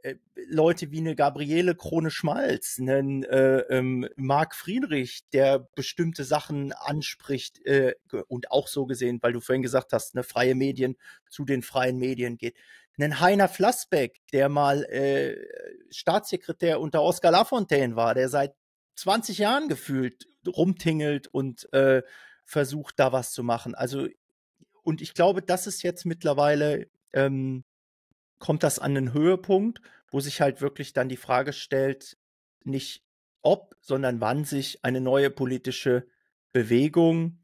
äh, Leute wie eine Gabriele Krone-Schmalz, einen äh, ähm, Marc Friedrich, der bestimmte Sachen anspricht äh, und auch so gesehen, weil du vorhin gesagt hast, eine freie Medien zu den freien Medien geht. Einen Heiner Flassbeck, der mal äh, Staatssekretär unter Oskar Lafontaine war, der seit 20 Jahren gefühlt rumtingelt und äh, versucht, da was zu machen. Also, und ich glaube, das ist jetzt mittlerweile ähm, kommt das an einen Höhepunkt, wo sich halt wirklich dann die Frage stellt, nicht ob, sondern wann sich eine neue politische Bewegung,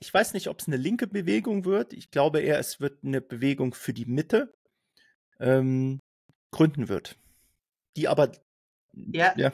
ich weiß nicht, ob es eine linke Bewegung wird, ich glaube eher, es wird eine Bewegung für die Mitte, ähm, gründen wird. Die aber, ja, ja.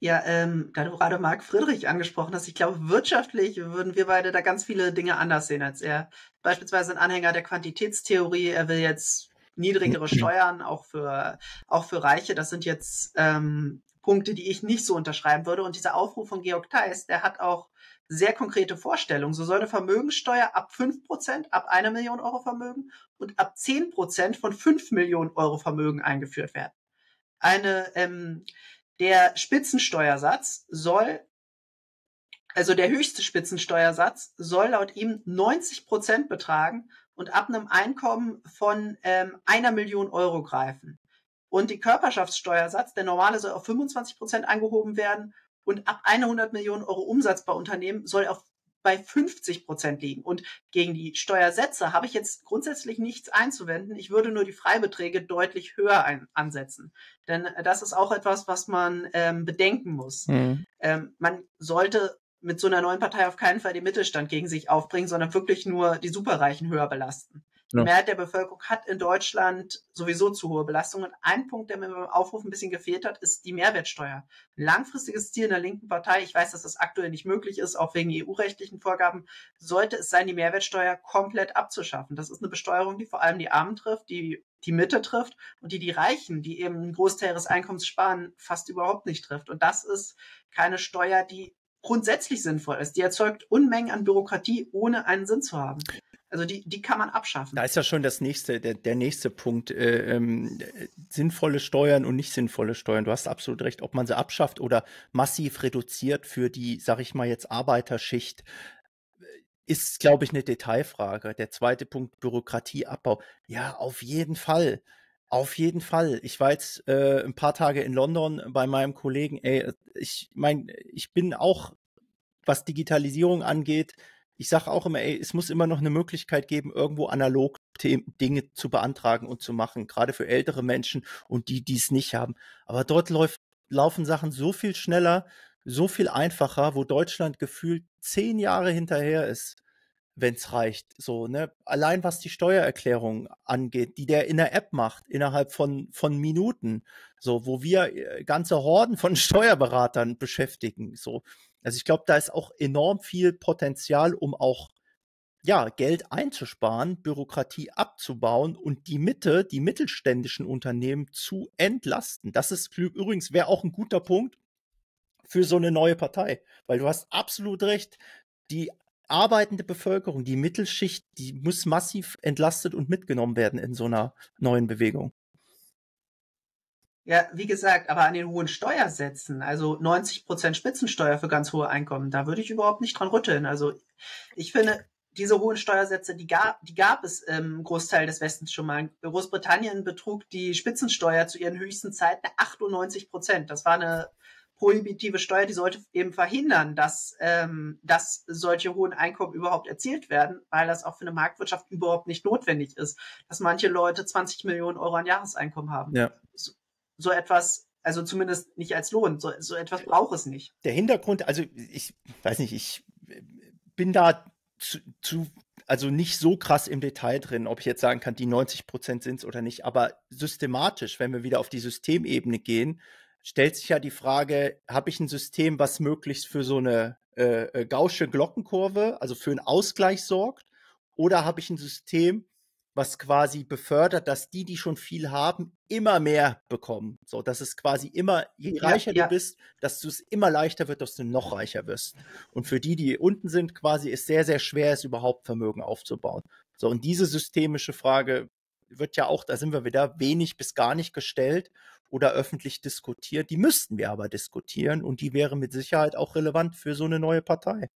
Ja, ähm, da du gerade Marc Friedrich angesprochen hast, ich glaube, wirtschaftlich würden wir beide da ganz viele Dinge anders sehen als er. Beispielsweise ein Anhänger der Quantitätstheorie, er will jetzt niedrigere Steuern, auch für, auch für Reiche. Das sind jetzt ähm, Punkte, die ich nicht so unterschreiben würde. Und dieser Aufruf von Georg Theis, der hat auch sehr konkrete Vorstellungen. So soll eine Vermögenssteuer ab 5%, ab einer Million Euro Vermögen und ab 10% von 5 Millionen Euro Vermögen eingeführt werden. Eine ähm, der Spitzensteuersatz soll, also der höchste Spitzensteuersatz soll laut ihm 90 Prozent betragen und ab einem Einkommen von ähm, einer Million Euro greifen. Und die Körperschaftssteuersatz, der normale soll auf 25 Prozent angehoben werden und ab 100 Millionen Euro Umsatz bei Unternehmen soll auf bei 50 Prozent liegen. Und gegen die Steuersätze habe ich jetzt grundsätzlich nichts einzuwenden. Ich würde nur die Freibeträge deutlich höher ein, ansetzen. Denn das ist auch etwas, was man ähm, bedenken muss. Mhm. Ähm, man sollte mit so einer neuen Partei auf keinen Fall den Mittelstand gegen sich aufbringen, sondern wirklich nur die Superreichen höher belasten. Die ja. Mehrheit der Bevölkerung hat in Deutschland sowieso zu hohe Belastungen. Ein Punkt, der mir beim Aufruf ein bisschen gefehlt hat, ist die Mehrwertsteuer. Ein langfristiges Ziel in der linken Partei, ich weiß, dass das aktuell nicht möglich ist, auch wegen EU-rechtlichen Vorgaben, sollte es sein, die Mehrwertsteuer komplett abzuschaffen. Das ist eine Besteuerung, die vor allem die Armen trifft, die die Mitte trifft und die die Reichen, die eben einen Großteil ihres Einkommens sparen, fast überhaupt nicht trifft. Und das ist keine Steuer, die grundsätzlich sinnvoll ist. Die erzeugt Unmengen an Bürokratie, ohne einen Sinn zu haben. Also die, die kann man abschaffen. Da ist ja schon das nächste, der, der nächste Punkt. Äh, ähm, sinnvolle Steuern und nicht sinnvolle Steuern. Du hast absolut recht, ob man sie abschafft oder massiv reduziert für die, sag ich mal jetzt, Arbeiterschicht, ist, glaube ich, eine Detailfrage. Der zweite Punkt, Bürokratieabbau. Ja, auf jeden Fall. Auf jeden Fall. Ich war jetzt äh, ein paar Tage in London bei meinem Kollegen. Ey, ich meine, ich bin auch, was Digitalisierung angeht, ich sage auch immer, ey, es muss immer noch eine Möglichkeit geben, irgendwo analog Dinge zu beantragen und zu machen, gerade für ältere Menschen und die, die es nicht haben. Aber dort läuft, laufen Sachen so viel schneller, so viel einfacher, wo Deutschland gefühlt zehn Jahre hinterher ist, wenn es reicht. So, ne? Allein was die Steuererklärung angeht, die der in der App macht, innerhalb von, von Minuten, so, wo wir äh, ganze Horden von *laughs* Steuerberatern beschäftigen. So, also ich glaube, da ist auch enorm viel Potenzial, um auch ja, Geld einzusparen, Bürokratie abzubauen und die Mitte, die mittelständischen Unternehmen zu entlasten. Das ist übrigens wäre auch ein guter Punkt für so eine neue Partei, weil du hast absolut recht, die arbeitende Bevölkerung, die Mittelschicht, die muss massiv entlastet und mitgenommen werden in so einer neuen Bewegung. Ja, wie gesagt, aber an den hohen Steuersätzen, also 90 Prozent Spitzensteuer für ganz hohe Einkommen, da würde ich überhaupt nicht dran rütteln. Also ich finde, diese hohen Steuersätze, die gab, die gab es im Großteil des Westens schon mal. Großbritannien betrug die Spitzensteuer zu ihren höchsten Zeiten 98 Prozent. Das war eine prohibitive Steuer, die sollte eben verhindern, dass, ähm, dass solche hohen Einkommen überhaupt erzielt werden, weil das auch für eine Marktwirtschaft überhaupt nicht notwendig ist, dass manche Leute 20 Millionen Euro an Jahreseinkommen haben. Ja. So, so etwas, also zumindest nicht als Lohn, so, so etwas braucht es nicht. Der Hintergrund, also ich weiß nicht, ich bin da zu, zu, also nicht so krass im Detail drin, ob ich jetzt sagen kann, die 90 Prozent sind es oder nicht, aber systematisch, wenn wir wieder auf die Systemebene gehen, stellt sich ja die Frage, habe ich ein System, was möglichst für so eine äh, äh gausche Glockenkurve, also für einen Ausgleich sorgt, oder habe ich ein System, was quasi befördert, dass die, die schon viel haben, immer mehr bekommen. So, dass es quasi immer, je reicher ja, ja. du bist, dass du es immer leichter wird, dass du noch reicher wirst. Und für die, die unten sind, quasi ist sehr, sehr schwer, es überhaupt Vermögen aufzubauen. So, und diese systemische Frage wird ja auch, da sind wir wieder, wenig bis gar nicht gestellt oder öffentlich diskutiert. Die müssten wir aber diskutieren und die wäre mit Sicherheit auch relevant für so eine neue Partei.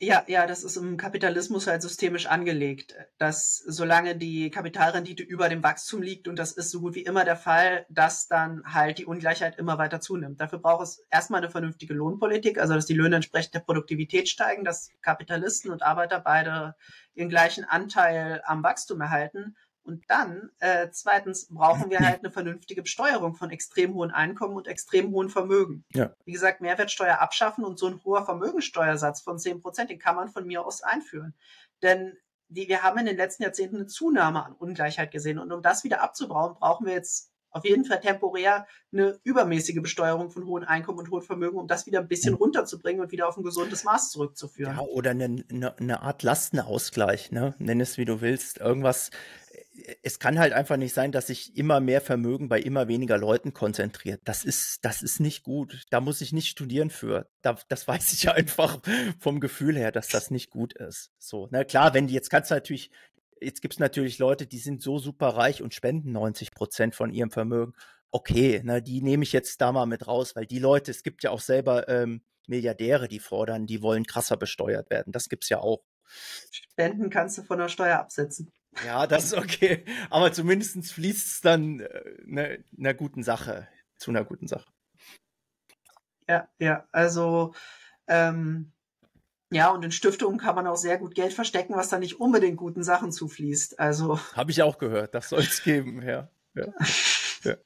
Ja, ja, das ist im Kapitalismus halt systemisch angelegt, dass solange die Kapitalrendite über dem Wachstum liegt, und das ist so gut wie immer der Fall, dass dann halt die Ungleichheit immer weiter zunimmt. Dafür braucht es erstmal eine vernünftige Lohnpolitik, also dass die Löhne entsprechend der Produktivität steigen, dass Kapitalisten und Arbeiter beide ihren gleichen Anteil am Wachstum erhalten. Und dann, äh, zweitens, brauchen wir halt eine vernünftige Besteuerung von extrem hohen Einkommen und extrem hohen Vermögen. Ja. Wie gesagt, Mehrwertsteuer abschaffen und so ein hoher Vermögensteuersatz von 10 Prozent, den kann man von mir aus einführen. Denn die, wir haben in den letzten Jahrzehnten eine Zunahme an Ungleichheit gesehen. Und um das wieder abzubauen, brauchen wir jetzt auf jeden Fall temporär eine übermäßige Besteuerung von hohen Einkommen und hohen Vermögen, um das wieder ein bisschen hm. runterzubringen und wieder auf ein gesundes Maß zurückzuführen. Ja, oder eine, eine, eine Art Lastenausgleich, ne? Nenn es wie du willst. Irgendwas, es kann halt einfach nicht sein, dass sich immer mehr Vermögen bei immer weniger Leuten konzentriert. Das ist, das ist nicht gut. Da muss ich nicht studieren für. Da, das *laughs* weiß ich einfach vom Gefühl her, dass das nicht gut ist. So, na klar, wenn die, jetzt kannst du natürlich, jetzt gibt es natürlich Leute, die sind so super reich und spenden 90 Prozent von ihrem Vermögen. Okay, na, die nehme ich jetzt da mal mit raus, weil die Leute, es gibt ja auch selber ähm, Milliardäre, die fordern, die wollen krasser besteuert werden. Das gibt's ja auch. Spenden kannst du von der Steuer absetzen. Ja, das ist okay. Aber zumindest fließt es dann äh, einer guten Sache, zu einer guten Sache. Ja, ja, also ähm, ja, und in Stiftungen kann man auch sehr gut Geld verstecken, was da nicht unbedingt guten Sachen zufließt. Also. Habe ich auch gehört, das soll es *laughs* geben, ja. ja. ja. *laughs*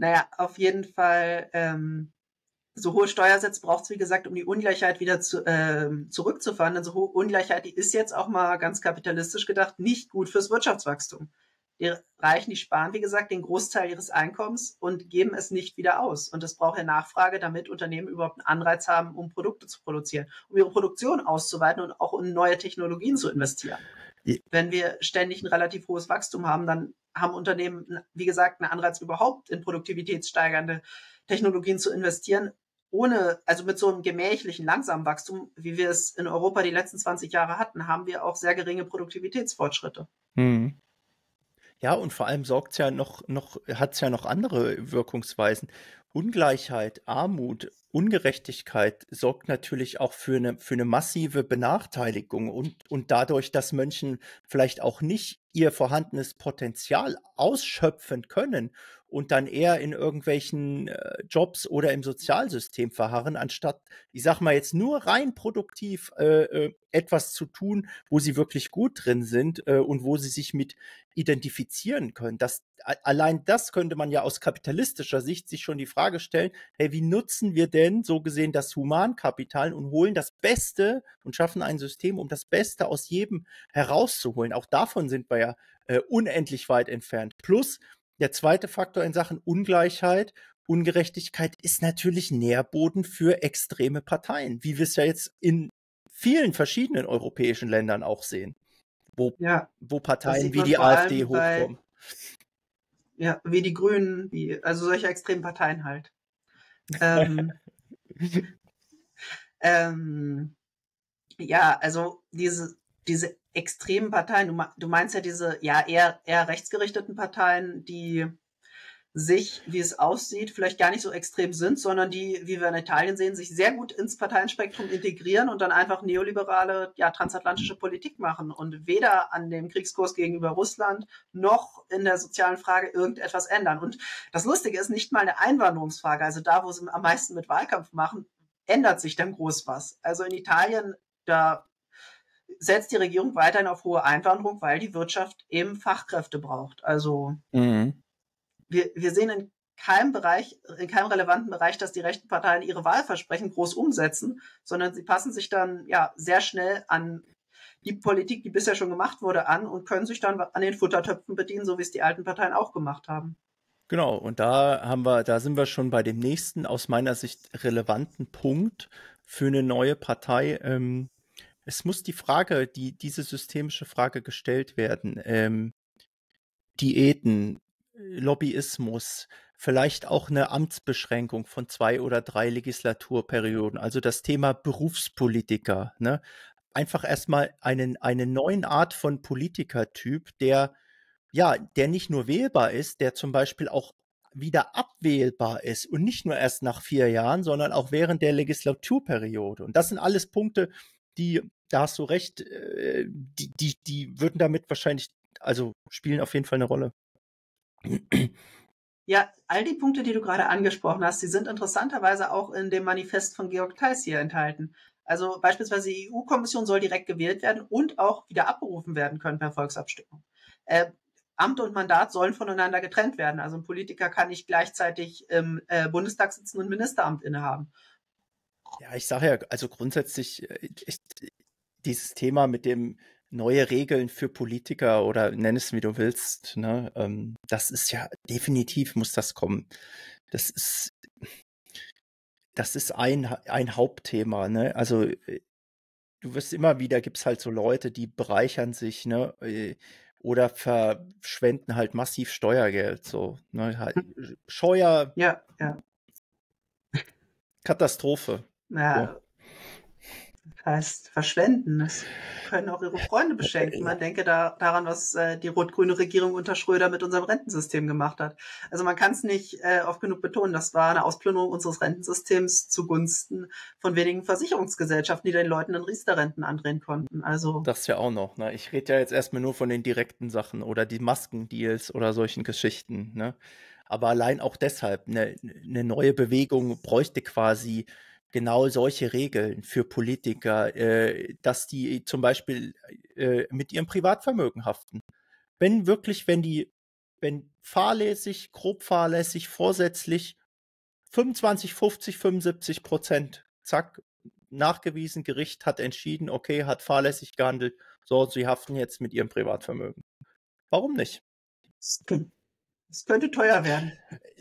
Naja, auf jeden Fall ähm, so hohe Steuersätze braucht es, wie gesagt, um die Ungleichheit wieder zu, äh, zurückzufahren. Denn so hohe Ungleichheit, die ist jetzt auch mal ganz kapitalistisch gedacht nicht gut fürs Wirtschaftswachstum. Die Reichen, die sparen, wie gesagt, den Großteil ihres Einkommens und geben es nicht wieder aus. Und es braucht ja Nachfrage, damit Unternehmen überhaupt einen Anreiz haben, um Produkte zu produzieren, um ihre Produktion auszuweiten und auch in neue Technologien zu investieren. Ja. Wenn wir ständig ein relativ hohes Wachstum haben, dann haben Unternehmen, wie gesagt, einen Anreiz überhaupt in produktivitätssteigernde Technologien zu investieren, ohne, also mit so einem gemächlichen, langsamen Wachstum, wie wir es in Europa die letzten 20 Jahre hatten, haben wir auch sehr geringe Produktivitätsfortschritte. Hm. Ja, und vor allem sorgt ja noch, noch, hat es ja noch andere Wirkungsweisen. Ungleichheit, Armut, Ungerechtigkeit sorgt natürlich auch für eine, für eine massive Benachteiligung und, und dadurch, dass Menschen vielleicht auch nicht ihr vorhandenes Potenzial ausschöpfen können und dann eher in irgendwelchen äh, Jobs oder im Sozialsystem verharren, anstatt, ich sag mal jetzt nur rein produktiv äh, äh, etwas zu tun, wo sie wirklich gut drin sind äh, und wo sie sich mit identifizieren können. Das, allein das könnte man ja aus kapitalistischer Sicht sich schon die Frage stellen, hey, wie nutzen wir denn so gesehen das Humankapital und holen das Beste und schaffen ein System, um das Beste aus jedem herauszuholen. Auch davon sind wir ja äh, unendlich weit entfernt. Plus, der zweite Faktor in Sachen Ungleichheit, Ungerechtigkeit ist natürlich Nährboden für extreme Parteien, wie wir es ja jetzt in vielen verschiedenen europäischen Ländern auch sehen, wo, ja, wo Parteien wie die AfD hochkommen. ja, wie die Grünen, wie, also solche extremen Parteien halt. Ähm, *laughs* ähm, ja, also diese, diese extremen Parteien, du, meinst ja diese ja eher, eher rechtsgerichteten Parteien, die sich, wie es aussieht, vielleicht gar nicht so extrem sind, sondern die, wie wir in Italien sehen, sich sehr gut ins Parteienspektrum integrieren und dann einfach neoliberale, ja, transatlantische Politik machen und weder an dem Kriegskurs gegenüber Russland noch in der sozialen Frage irgendetwas ändern. Und das Lustige ist nicht mal eine Einwanderungsfrage, also da, wo sie am meisten mit Wahlkampf machen, ändert sich dann groß was. Also in Italien, da setzt die Regierung weiterhin auf hohe Einwanderung, weil die Wirtschaft eben Fachkräfte braucht. Also mhm. wir, wir sehen in keinem Bereich, in keinem relevanten Bereich, dass die rechten Parteien ihre Wahlversprechen groß umsetzen, sondern sie passen sich dann ja sehr schnell an die Politik, die bisher schon gemacht wurde, an und können sich dann an den Futtertöpfen bedienen, so wie es die alten Parteien auch gemacht haben. Genau, und da haben wir, da sind wir schon bei dem nächsten aus meiner Sicht relevanten Punkt für eine neue Partei. Ähm, es muss die Frage, die, diese systemische Frage gestellt werden. Ähm, Diäten, Lobbyismus, vielleicht auch eine Amtsbeschränkung von zwei oder drei Legislaturperioden, also das Thema Berufspolitiker, ne? Einfach erstmal einen, eine neuen Art von Politikertyp, der ja, der nicht nur wählbar ist, der zum Beispiel auch wieder abwählbar ist und nicht nur erst nach vier Jahren, sondern auch während der Legislaturperiode. Und das sind alles Punkte, die, da hast du recht, äh, die, die, die würden damit wahrscheinlich, also spielen auf jeden Fall eine Rolle. Ja, all die Punkte, die du gerade angesprochen hast, die sind interessanterweise auch in dem Manifest von Georg Theiss hier enthalten. Also beispielsweise die EU-Kommission soll direkt gewählt werden und auch wieder abberufen werden können per Volksabstimmung. Äh, Amt und Mandat sollen voneinander getrennt werden. Also ein Politiker kann nicht gleichzeitig im äh, Bundestag sitzen und Ministeramt innehaben. Ja, ich sage ja, also grundsätzlich, äh, ich, dieses Thema mit dem neue Regeln für Politiker oder nenn es wie du willst, ne, ähm, das ist ja definitiv muss das kommen. Das ist, das ist ein, ein Hauptthema, ne? Also äh, du wirst immer wieder, gibt es halt so Leute, die bereichern sich, ne? Äh, oder verschwenden halt massiv Steuergeld. So, ne? Halt, hm. Scheuer. Ja, ja. Katastrophe. Ja. So. Heißt verschwenden. Das können auch ihre Freunde beschenken. Man denke da daran, was äh, die rot-grüne Regierung unter Schröder mit unserem Rentensystem gemacht hat. Also man kann es nicht äh, oft genug betonen. Das war eine Ausplünderung unseres Rentensystems zugunsten von wenigen Versicherungsgesellschaften, die den Leuten dann Riester-Renten andrehen konnten. Also das ja auch noch. Ne? Ich rede ja jetzt erstmal nur von den direkten Sachen oder die Maskendeals oder solchen Geschichten. Ne? Aber allein auch deshalb, eine ne neue Bewegung bräuchte quasi genau solche Regeln für Politiker, äh, dass die zum Beispiel äh, mit ihrem Privatvermögen haften. Wenn wirklich, wenn die, wenn fahrlässig, grob fahrlässig, vorsätzlich 25, 50, 75 Prozent, zack, nachgewiesen, Gericht hat entschieden, okay, hat fahrlässig gehandelt, so, sie haften jetzt mit ihrem Privatvermögen. Warum nicht? Es könnte teuer werden.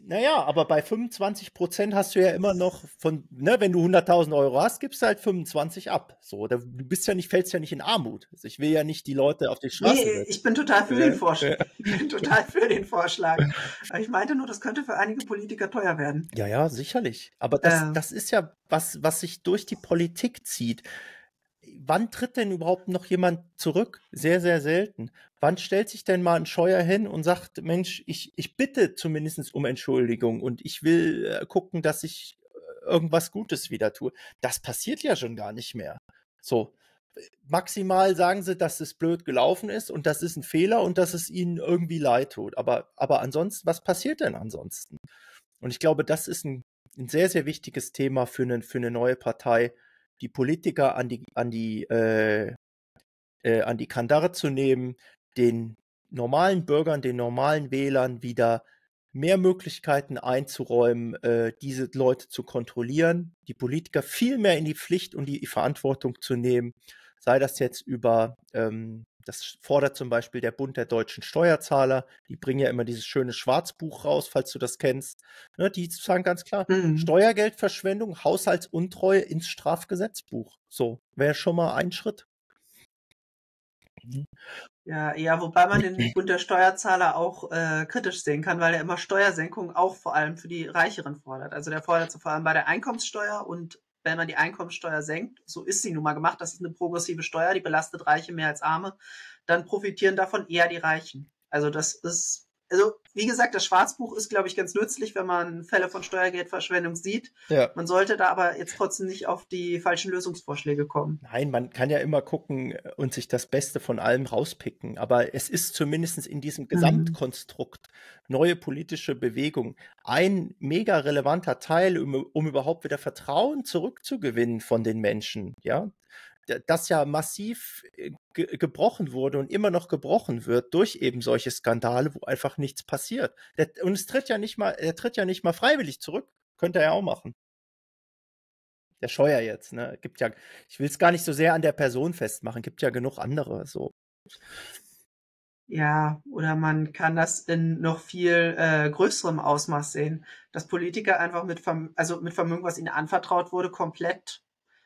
Naja, aber bei 25 Prozent hast du ja immer noch von, ne, wenn du 100.000 Euro hast, gibst du halt 25 ab. So, da, du bist ja nicht, fällst ja nicht in Armut. Also ich will ja nicht die Leute auf die Straße. Nee, ich bin total für den Vorschlag. Ich bin total für den Vorschlag. Ich meinte nur, das könnte für einige Politiker teuer werden. Ja, ja, sicherlich. Aber das, ähm. das ist ja was, was sich durch die Politik zieht wann tritt denn überhaupt noch jemand zurück? Sehr, sehr selten. Wann stellt sich denn mal ein Scheuer hin und sagt, Mensch, ich, ich bitte zumindest um Entschuldigung und ich will äh, gucken, dass ich äh, irgendwas Gutes wieder tue. Das passiert ja schon gar nicht mehr. So. Maximal sagen sie, dass es blöd gelaufen ist und das ist ein Fehler und dass es ihnen irgendwie leid tut. Aber, aber ansonsten, was passiert denn ansonsten? Und ich glaube, das ist ein, ein sehr, sehr wichtiges Thema für eine, für eine neue Partei, die Politiker an die, an die, äh, äh, an die Kandare zu nehmen, den normalen Bürgern, den normalen Wählern wieder mehr Möglichkeiten einzuräumen, äh, diese Leute zu kontrollieren, die Politiker viel mehr in die Pflicht und die Verantwortung zu nehmen, sei das jetzt über ähm, das fordert zum Beispiel der Bund der deutschen Steuerzahler. Die bringen ja immer dieses schöne Schwarzbuch raus, falls du das kennst. Ne, die sagen ganz klar, mhm. Steuergeldverschwendung, Haushaltsuntreue ins Strafgesetzbuch. So, wäre schon mal ein Schritt. Mhm. Ja, ja, wobei man den *clears throat* Bund der Steuerzahler auch äh, kritisch sehen kann, weil er immer Steuersenkungen auch vor allem für die Reicheren fordert. Also der fordert so vor allem bei der Einkommenssteuer und wenn man die Einkommensteuer senkt, so ist sie nun mal gemacht, das ist eine progressive Steuer, die belastet Reiche mehr als Arme, dann profitieren davon eher die Reichen. Also das ist also wie gesagt, das Schwarzbuch ist, glaube ich, ganz nützlich, wenn man Fälle von Steuergeldverschwendung sieht. Ja. Man sollte da aber jetzt trotzdem nicht auf die falschen Lösungsvorschläge kommen. Nein, man kann ja immer gucken und sich das Beste von allem rauspicken. Aber es ist zumindest in diesem mhm. Gesamtkonstrukt neue politische Bewegung ein mega relevanter Teil, um, um überhaupt wieder Vertrauen zurückzugewinnen von den Menschen. Ja, das ja massiv äh, ge gebrochen wurde und immer noch gebrochen wird durch eben solche Skandale, wo einfach nichts passiert. Der, und es tritt ja nicht mal, er tritt ja nicht mal freiwillig zurück. Könnte er ja auch machen. Der Scheuer jetzt, ne? Gibt ja, ich will es gar nicht so sehr an der Person festmachen, gibt ja genug andere so. Ja, oder man kann das in noch viel äh, größerem Ausmaß sehen, dass Politiker einfach mit, Verm also mit Vermögen, was ihnen anvertraut wurde, komplett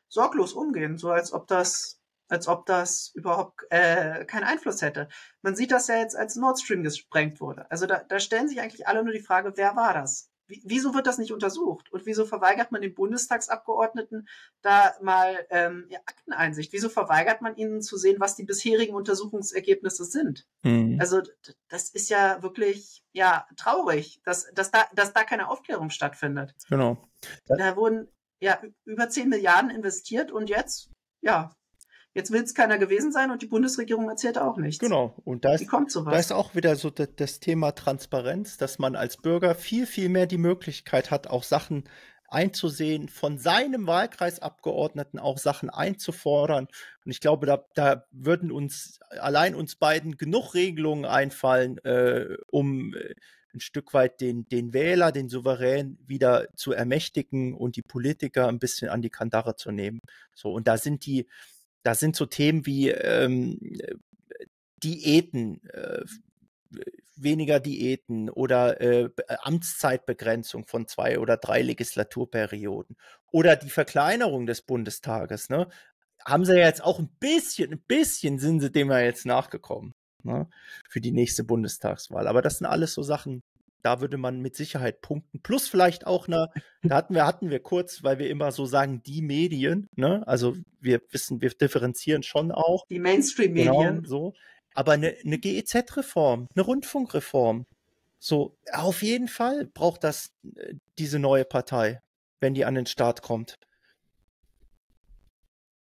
sorglos umgehen, so als ob das als ob das überhaupt äh, keinen Einfluss hätte. Man sieht das ja jetzt, als Nord Stream gesprengt wurde. Also da, da stellen sich eigentlich alle nur die Frage, wer war das? wieso wird das nicht untersucht? Und wieso verweigert man den Bundestagsabgeordneten da mal ähm, Akteneinsicht? Wieso verweigert man ihnen zu sehen, was die bisherigen Untersuchungsergebnisse sind? Mhm. Also das ist ja wirklich ja traurig, dass, dass, da, dass da keine Aufklärung stattfindet. Genau. Da wurden ja über 10 Milliarden investiert und jetzt, ja, Jetzt will es keiner gewesen sein und die Bundesregierung erzählt auch nichts. Genau. Und da ist, da ist auch wieder so das, das Thema Transparenz, dass man als Bürger viel, viel mehr die Möglichkeit hat, auch Sachen einzusehen, von seinem Wahlkreisabgeordneten auch Sachen einzufordern. Und ich glaube, da, da würden uns allein uns beiden genug Regelungen einfallen, äh, um äh, ein Stück weit den, den Wähler, den Souverän wieder zu ermächtigen und die Politiker ein bisschen an die Kandare zu nehmen. So, und da sind die, da sind so Themen wie ähm, Diäten, äh, weniger Diäten oder äh, Amtszeitbegrenzung von zwei oder drei Legislaturperioden oder die Verkleinerung des Bundestages. Ne? Haben sie ja jetzt auch ein bisschen, ein bisschen sind sie dem ja jetzt nachgekommen ne? für die nächste Bundestagswahl. Aber das sind alles so Sachen, da würde man mit Sicherheit punkten. Plus vielleicht auch eine, da hatten wir, hatten wir kurz, weil wir immer so sagen, die Medien, ne? Also wir wissen, wir differenzieren schon auch. Die Mainstream-Medien. Genau, so. Aber eine, eine GEZ-Reform, eine Rundfunkreform. So, auf jeden Fall braucht das äh, diese neue Partei, wenn die an den Start kommt.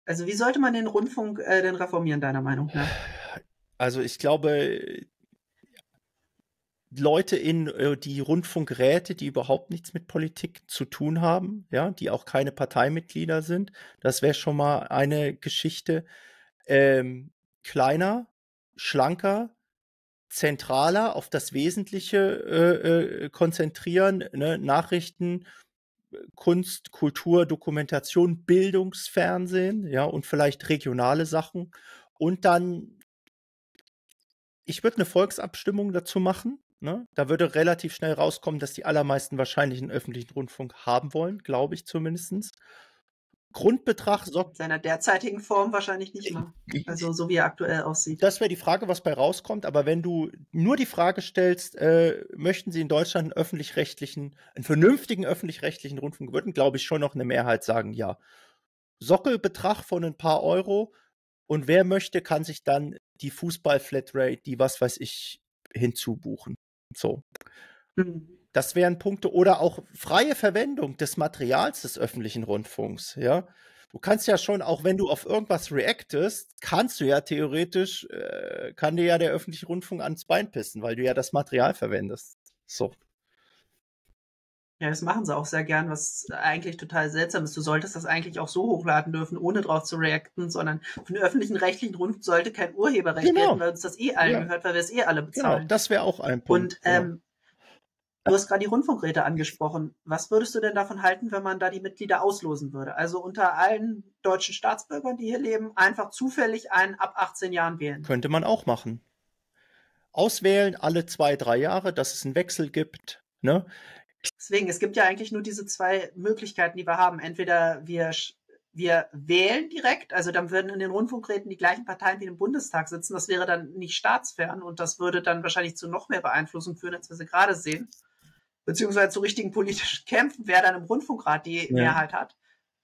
Also wie sollte man den Rundfunk äh, denn reformieren, deiner Meinung nach? Also ich glaube, Leute in äh, die Rundfunkräte, die überhaupt nichts mit Politik zu tun haben, ja, die auch keine Parteimitglieder sind. Das wäre schon mal eine Geschichte. Ähm, kleiner, schlanker, zentraler, auf das Wesentliche äh, äh, konzentrieren, ne? Nachrichten, Kunst, Kultur, Dokumentation, Bildungsfernsehen, ja, und vielleicht regionale Sachen. Und dann, ich würde eine Volksabstimmung dazu machen, Ne? Da würde relativ schnell rauskommen, dass die allermeisten wahrscheinlich einen öffentlichen Rundfunk haben wollen, glaube ich zumindest. Grundbetrag sorgt. Seiner derzeitigen Form wahrscheinlich nicht mehr. Also so wie er aktuell aussieht. Das wäre die Frage, was bei rauskommt. Aber wenn du nur die Frage stellst, äh, möchten Sie in Deutschland einen öffentlich-rechtlichen, einen vernünftigen öffentlich-rechtlichen Rundfunk, würden, glaube ich, schon noch eine Mehrheit sagen, ja. Sockelbetrag von ein paar Euro. Und wer möchte, kann sich dann die Fußball-Flatrate, die was weiß ich, hinzubuchen. So. Mhm. Das wären Punkte oder auch freie Verwendung des Materials des öffentlichen Rundfunks, ja. Du kannst ja schon, auch wenn du auf irgendwas reactest, kannst du ja theoretisch, äh, kann dir ja der öffentliche Rundfunk ans Bein pissen, weil du ja das Material verwendest. So. Ja, das machen sie auch sehr gern, was eigentlich total seltsam ist. Du solltest das eigentlich auch so hochladen dürfen, ohne drauf zu reacten, sondern für den öffentlichen rechtlichen Rundfunk sollte kein Urheberrecht genau. gelten, weil uns das eh allen ja. gehört, weil wir es eh alle genau, bezahlen. Genau, das wäre auch ein Punkt. Und ähm, du hast gerade die Rundfunkräte angesprochen. Was würdest du denn davon halten, wenn man da die Mitglieder auslosen würde? Also unter allen deutschen Staatsbürgern, die hier leben, einfach zufällig einen ab 18 Jahren wählen? Könnte man auch machen. Auswählen alle zwei, drei Jahre, dass es einen Wechsel gibt. Ne? Deswegen, es gibt ja eigentlich nur diese zwei Möglichkeiten, die wir haben. Entweder wir, wir wählen direkt, also dann würden in den Rundfunkräten die gleichen Parteien wie im Bundestag sitzen. Das wäre dann nicht staatsfern und das würde dann wahrscheinlich zu noch mehr Beeinflussung führen, als wir sie gerade sehen. Beziehungsweise zu richtigen politischen *laughs* Kämpfen, wer dann im Rundfunkrat die ja. Mehrheit hat.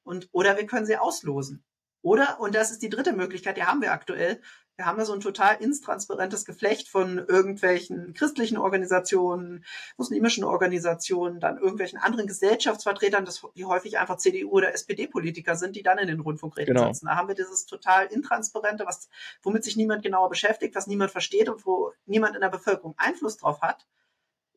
Und, oder wir können sie auslosen. Oder, und das ist die dritte Möglichkeit, die haben wir aktuell, wir haben ja so ein total intransparentes Geflecht von irgendwelchen christlichen Organisationen, muslimischen Organisationen, dann irgendwelchen anderen Gesellschaftsvertretern, das, die häufig einfach CDU oder SPD-Politiker sind, die dann in den Rundfunkräten genau. sitzen. Da haben wir dieses total intransparente, was, womit sich niemand genauer beschäftigt, was niemand versteht und wo niemand in der Bevölkerung Einfluss drauf hat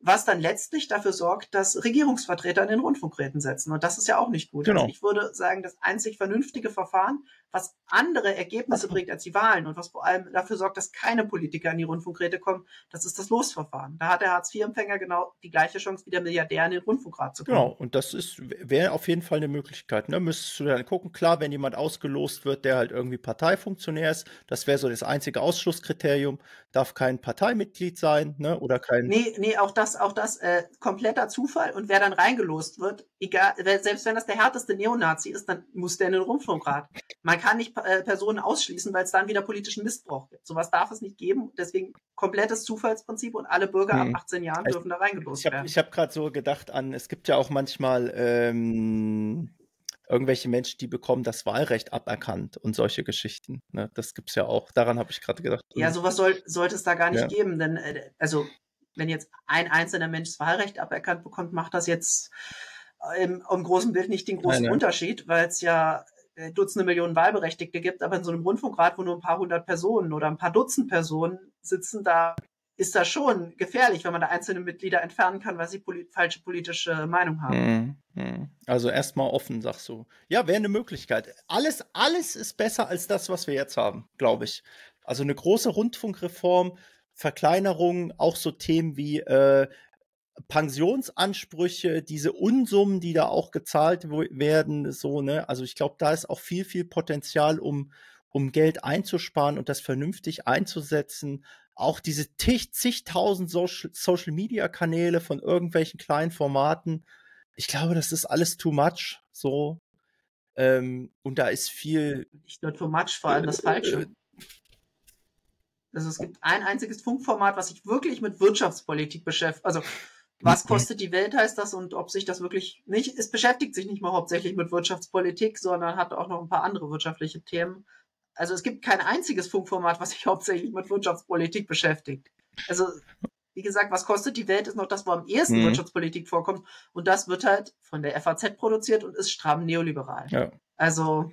was dann letztlich dafür sorgt, dass Regierungsvertreter in den Rundfunkräten setzen. Und das ist ja auch nicht gut. Genau. Also ich würde sagen, das einzig vernünftige Verfahren was andere Ergebnisse bringt als die Wahlen und was vor allem dafür sorgt, dass keine Politiker in die Rundfunkräte kommen, das ist das Losverfahren. Da hat der Hartz-IV-Empfänger genau die gleiche Chance wie der Milliardär in den Rundfunkrat zu kommen. Genau, und das ist wäre auf jeden Fall eine Möglichkeit. Ne? Müsstest du dann gucken, klar, wenn jemand ausgelost wird, der halt irgendwie Parteifunktionär ist, das wäre so das einzige Ausschlusskriterium, darf kein Parteimitglied sein, ne? Oder kein. Nee, nee, auch das, auch das äh, kompletter Zufall und wer dann reingelost wird, egal, selbst wenn das der härteste Neonazi ist, dann muss der in den Rundfunkrat. Man kann nicht äh, Personen ausschließen, weil es dann wieder politischen Missbrauch gibt. Sowas darf es nicht geben. Deswegen komplettes Zufallsprinzip und alle Bürger hm. ab 18 Jahren dürfen da reingelost werden. Ich habe gerade so gedacht an, es gibt ja auch manchmal ähm, irgendwelche Menschen, die bekommen das Wahlrecht aberkannt und solche Geschichten. Ne? Das es ja auch. Daran habe ich gerade gedacht. Ja, sowas soll, sollte es da gar nicht ja. geben, denn äh, also wenn jetzt ein einzelner Mensch das Wahlrecht aberkannt bekommt, macht das jetzt im, im großen Bild nicht den großen Nein, Unterschied, weil es ja äh, Dutzende Millionen Wahlberechtigte gibt, aber in so einem Rundfunkrat, wo nur ein paar hundert Personen oder ein paar Dutzend Personen sitzen, da ist das schon gefährlich, wenn man da einzelne Mitglieder entfernen kann, weil sie polit falsche politische Meinung haben. Mhm. Also erstmal offen, sagst du. Ja, wäre eine Möglichkeit. Alles, alles ist besser als das, was wir jetzt haben, glaube ich. Also eine große Rundfunkreform, Verkleinerung, auch so Themen wie äh, Pensionsansprüche, diese Unsummen, die da auch gezahlt werden, so, ne? Also ich glaube, da ist auch viel, viel Potenzial, um, um Geld einzusparen und das vernünftig einzusetzen. Auch diese zigtausend Social Media Kanäle von irgendwelchen kleinen Formaten. Ich glaube, das ist alles too much, so. Ähm, und da ist viel. Nicht nur too much, vor allem das Falsche. Äh, also es gibt ein einziges Funkformat, was sich wirklich mit Wirtschaftspolitik beschäftigt. Also was kostet die Welt heißt das und ob sich das wirklich nicht, es beschäftigt sich nicht mal hauptsächlich mit Wirtschaftspolitik, sondern hat auch noch ein paar andere wirtschaftliche Themen. Also es gibt kein einziges Funkformat, was sich *laughs* hauptsächlich mit Wirtschaftspolitik beschäftigt. Also wie gesagt, was kostet die Welt ist noch das, wo am ehesten mhm. Wirtschaftspolitik vorkommt und das wird halt von der FAZ produziert und ist stramm neoliberal. Ja. Also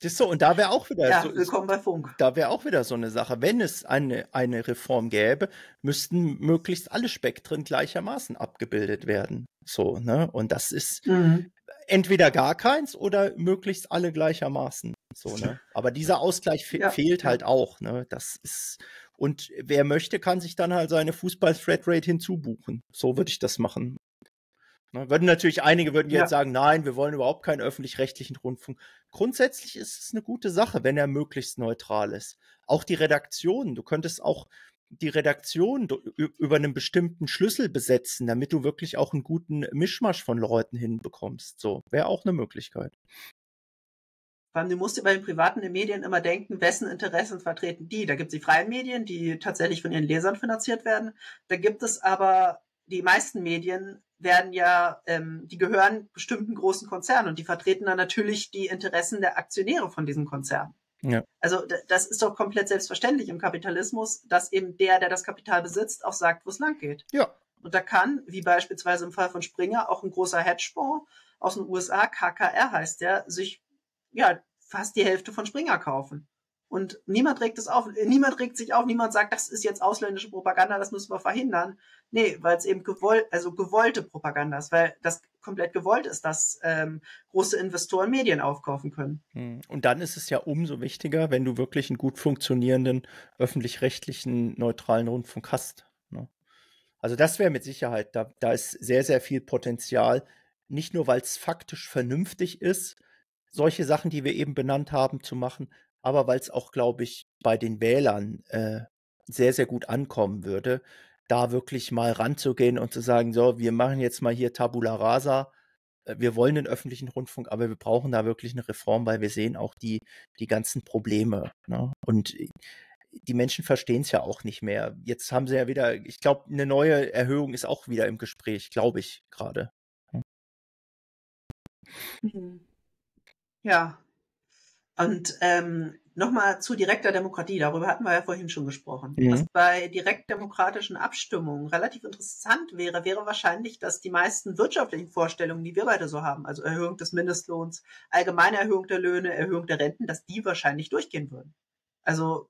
das ist so, und da wäre auch wieder ja, so, willkommen bei Funk. Da wäre auch wieder so eine Sache. Wenn es eine, eine Reform gäbe, müssten möglichst alle Spektren gleichermaßen abgebildet werden. So, ne? Und das ist mhm. entweder gar keins oder möglichst alle gleichermaßen. So, ne? Aber dieser Ausgleich fe ja. fehlt halt auch, ne? Das ist, und wer möchte, kann sich dann halt seine Fußball-Thread-Rate hinzubuchen. So würde ich das machen. Ne, würden natürlich einige würden ja. jetzt sagen, nein, wir wollen überhaupt keinen öffentlich-rechtlichen Rundfunk. Grundsätzlich ist es eine gute Sache, wenn er möglichst neutral ist. Auch die Redaktion, du könntest auch die Redaktion über einen bestimmten Schlüssel besetzen, damit du wirklich auch einen guten Mischmasch von Leuten hinbekommst. So, wäre auch eine Möglichkeit. Vor allem, du musst bei den privaten Medien immer denken, wessen Interessen vertreten die. Da gibt es die freien Medien, die tatsächlich von ihren Lesern finanziert werden. Da gibt es aber die meisten Medien werden ja, ähm, die gehören bestimmten großen Konzernen und die vertreten dann natürlich die Interessen der Aktionäre von diesen Konzernen. Ja. Also das ist doch komplett selbstverständlich im Kapitalismus, dass eben der, der das Kapital besitzt, auch sagt, wo es lang geht. Ja. Und da kann, wie beispielsweise im Fall von Springer, auch ein großer Hedgefonds aus den USA, KKR heißt der, sich ja fast die Hälfte von Springer kaufen. Und niemand regt es auf, niemand regt sich auf, niemand sagt, das ist jetzt ausländische Propaganda, das müssen wir verhindern. Nee, weil es eben gewollt, also gewollte Propaganda ist, weil das komplett gewollt ist, dass ähm, große Investoren Medien aufkaufen können. Hm. Und dann ist es ja umso wichtiger, wenn du wirklich einen gut funktionierenden öffentlich-rechtlichen neutralen Rundfunk hast. Ne? Also das wäre mit Sicherheit, da, da ist sehr, sehr viel Potenzial, nicht nur weil es faktisch vernünftig ist, solche Sachen, die wir eben benannt haben, zu machen, aber weil es auch, glaube ich, bei den Wählern äh, sehr, sehr gut ankommen würde, da wirklich mal ranzugehen und zu sagen, so, wir machen jetzt mal hier Tabula Rasa, äh, wir wollen den öffentlichen Rundfunk, aber wir brauchen da wirklich eine Reform, weil wir sehen auch die, die ganzen Probleme. Ne? Und die Menschen verstehen es ja auch nicht mehr. Jetzt haben sie ja wieder, ich glaube, eine neue Erhöhung ist auch wieder im Gespräch, glaube ich gerade. Mhm. Ja, und ähm, nochmal zu direkter Demokratie, darüber hatten wir ja vorhin schon gesprochen. Mhm. Was bei direktdemokratischen Abstimmungen relativ interessant wäre, wäre wahrscheinlich, dass die meisten wirtschaftlichen Vorstellungen, die wir beide so haben, also Erhöhung des Mindestlohns, allgemeine Erhöhung der Löhne, Erhöhung der Renten, dass die wahrscheinlich durchgehen würden. Also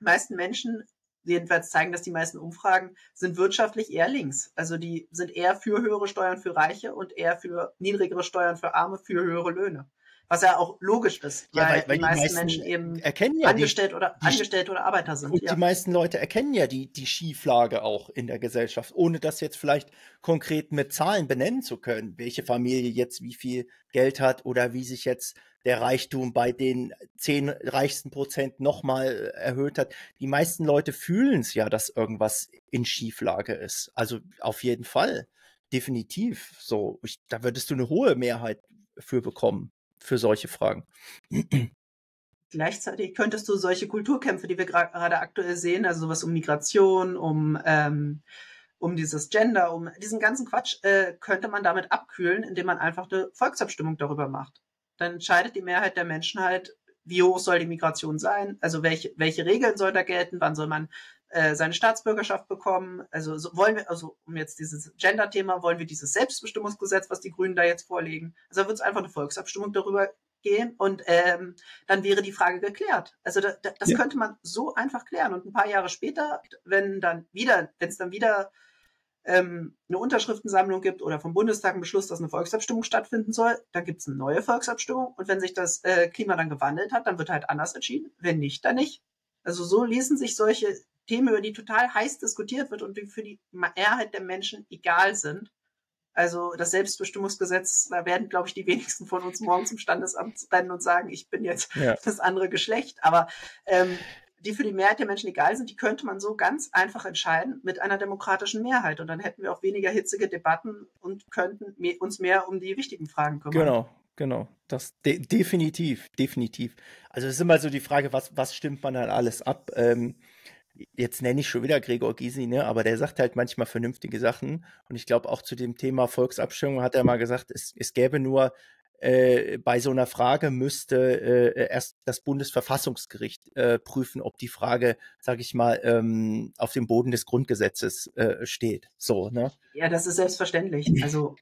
die meisten Menschen, jedenfalls zeigen dass die meisten Umfragen, sind wirtschaftlich eher links. Also die sind eher für höhere Steuern für Reiche und eher für niedrigere Steuern für Arme, für höhere Löhne. Was ja auch logisch ist, Ja, weil, weil, weil die meisten, Menschen eben erkennen ja die, angestellt oder die- angestellt oder Arbeiter sind. und Ja. die meisten Leute erkennen ja die, die Schieflage auch in der Gesellschaft, ohne das jetzt vielleicht konkret mit Zahlen benennen zu können, welche Familie jetzt wie viel Geld hat oder wie sich jetzt der Reichtum bei den zehn reichsten Prozent nochmal erhöht hat. Die meisten Leute fühlen es ja, dass irgendwas in Schieflage ist. Also auf jeden Fall. Definitiv. So, ich, da würdest du eine hohe Mehrheit für bekommen, für solche Fragen. Gleichzeitig könntest du solche Kulturkämpfe, die wir gerade aktuell sehen, also sowas um Migration, um, ähm, um dieses Gender, um diesen ganzen Quatsch, äh, könnte man damit abkühlen, indem man einfach eine Volksabstimmung darüber macht. Dann entscheidet die Mehrheit der Menschen halt, wie hoch soll die Migration sein, also welche, welche Regeln soll da gelten, wann soll man äh, seine Staatsbürgerschaft bekommen. Also so wollen wir, also um jetzt dieses Gender-Thema, wollen wir dieses Selbstbestimmungsgesetz, was die Grünen da jetzt vorlegen. Also da wird es einfach eine Volksabstimmung darüber gehen und ähm, dann wäre die Frage geklärt. Also da, da, das Ja. könnte man so einfach klären. Und ein paar Jahre später, wenn dann wieder, wenn es dann wieder ähm, eine Unterschriftensammlung gibt oder vom Bundestag ein Beschluss, dass eine Volksabstimmung stattfinden soll, dann gibt es eine neue Volksabstimmung. Und wenn sich das äh, Klima dann gewandelt hat, dann wird halt anders entschieden. Wenn nicht, dann nicht. Also so lesen sich solche Themen, über die total heiß diskutiert wird und die für die Mehrheit der Menschen egal sind. Also das Selbstbestimmungsgesetz, da werden, glaube ich, die wenigsten von uns morgen zum Standesamt rennen und sagen, ich bin jetzt Ja. das andere Geschlecht. Aber ähm, die für die Mehrheit der Menschen egal sind, die könnte man so ganz einfach entscheiden mit einer demokratischen Mehrheit. Und dann hätten wir auch weniger hitzige Debatten und könnten me uns mehr um die wichtigen Fragen kümmern. Genau, genau. Das de definitiv, definitiv. Also es ist immer so die Frage, was, was stimmt man dann alles ab? Ähm, jetzt nenne ich schon wieder Gregor Gysi, ne? aber der sagt halt manchmal vernünftige Sachen. Und ich glaube auch zu dem Thema Volksabstimmung hat er mal gesagt, es, es gäbe nur äh, bei so einer Frage müsste äh, erst das Bundesverfassungsgericht äh, prüfen, ob die Frage, sage ich mal, ähm, auf dem Boden des Grundgesetzes äh, steht. So, ne? Ja, das ist selbstverständlich. Also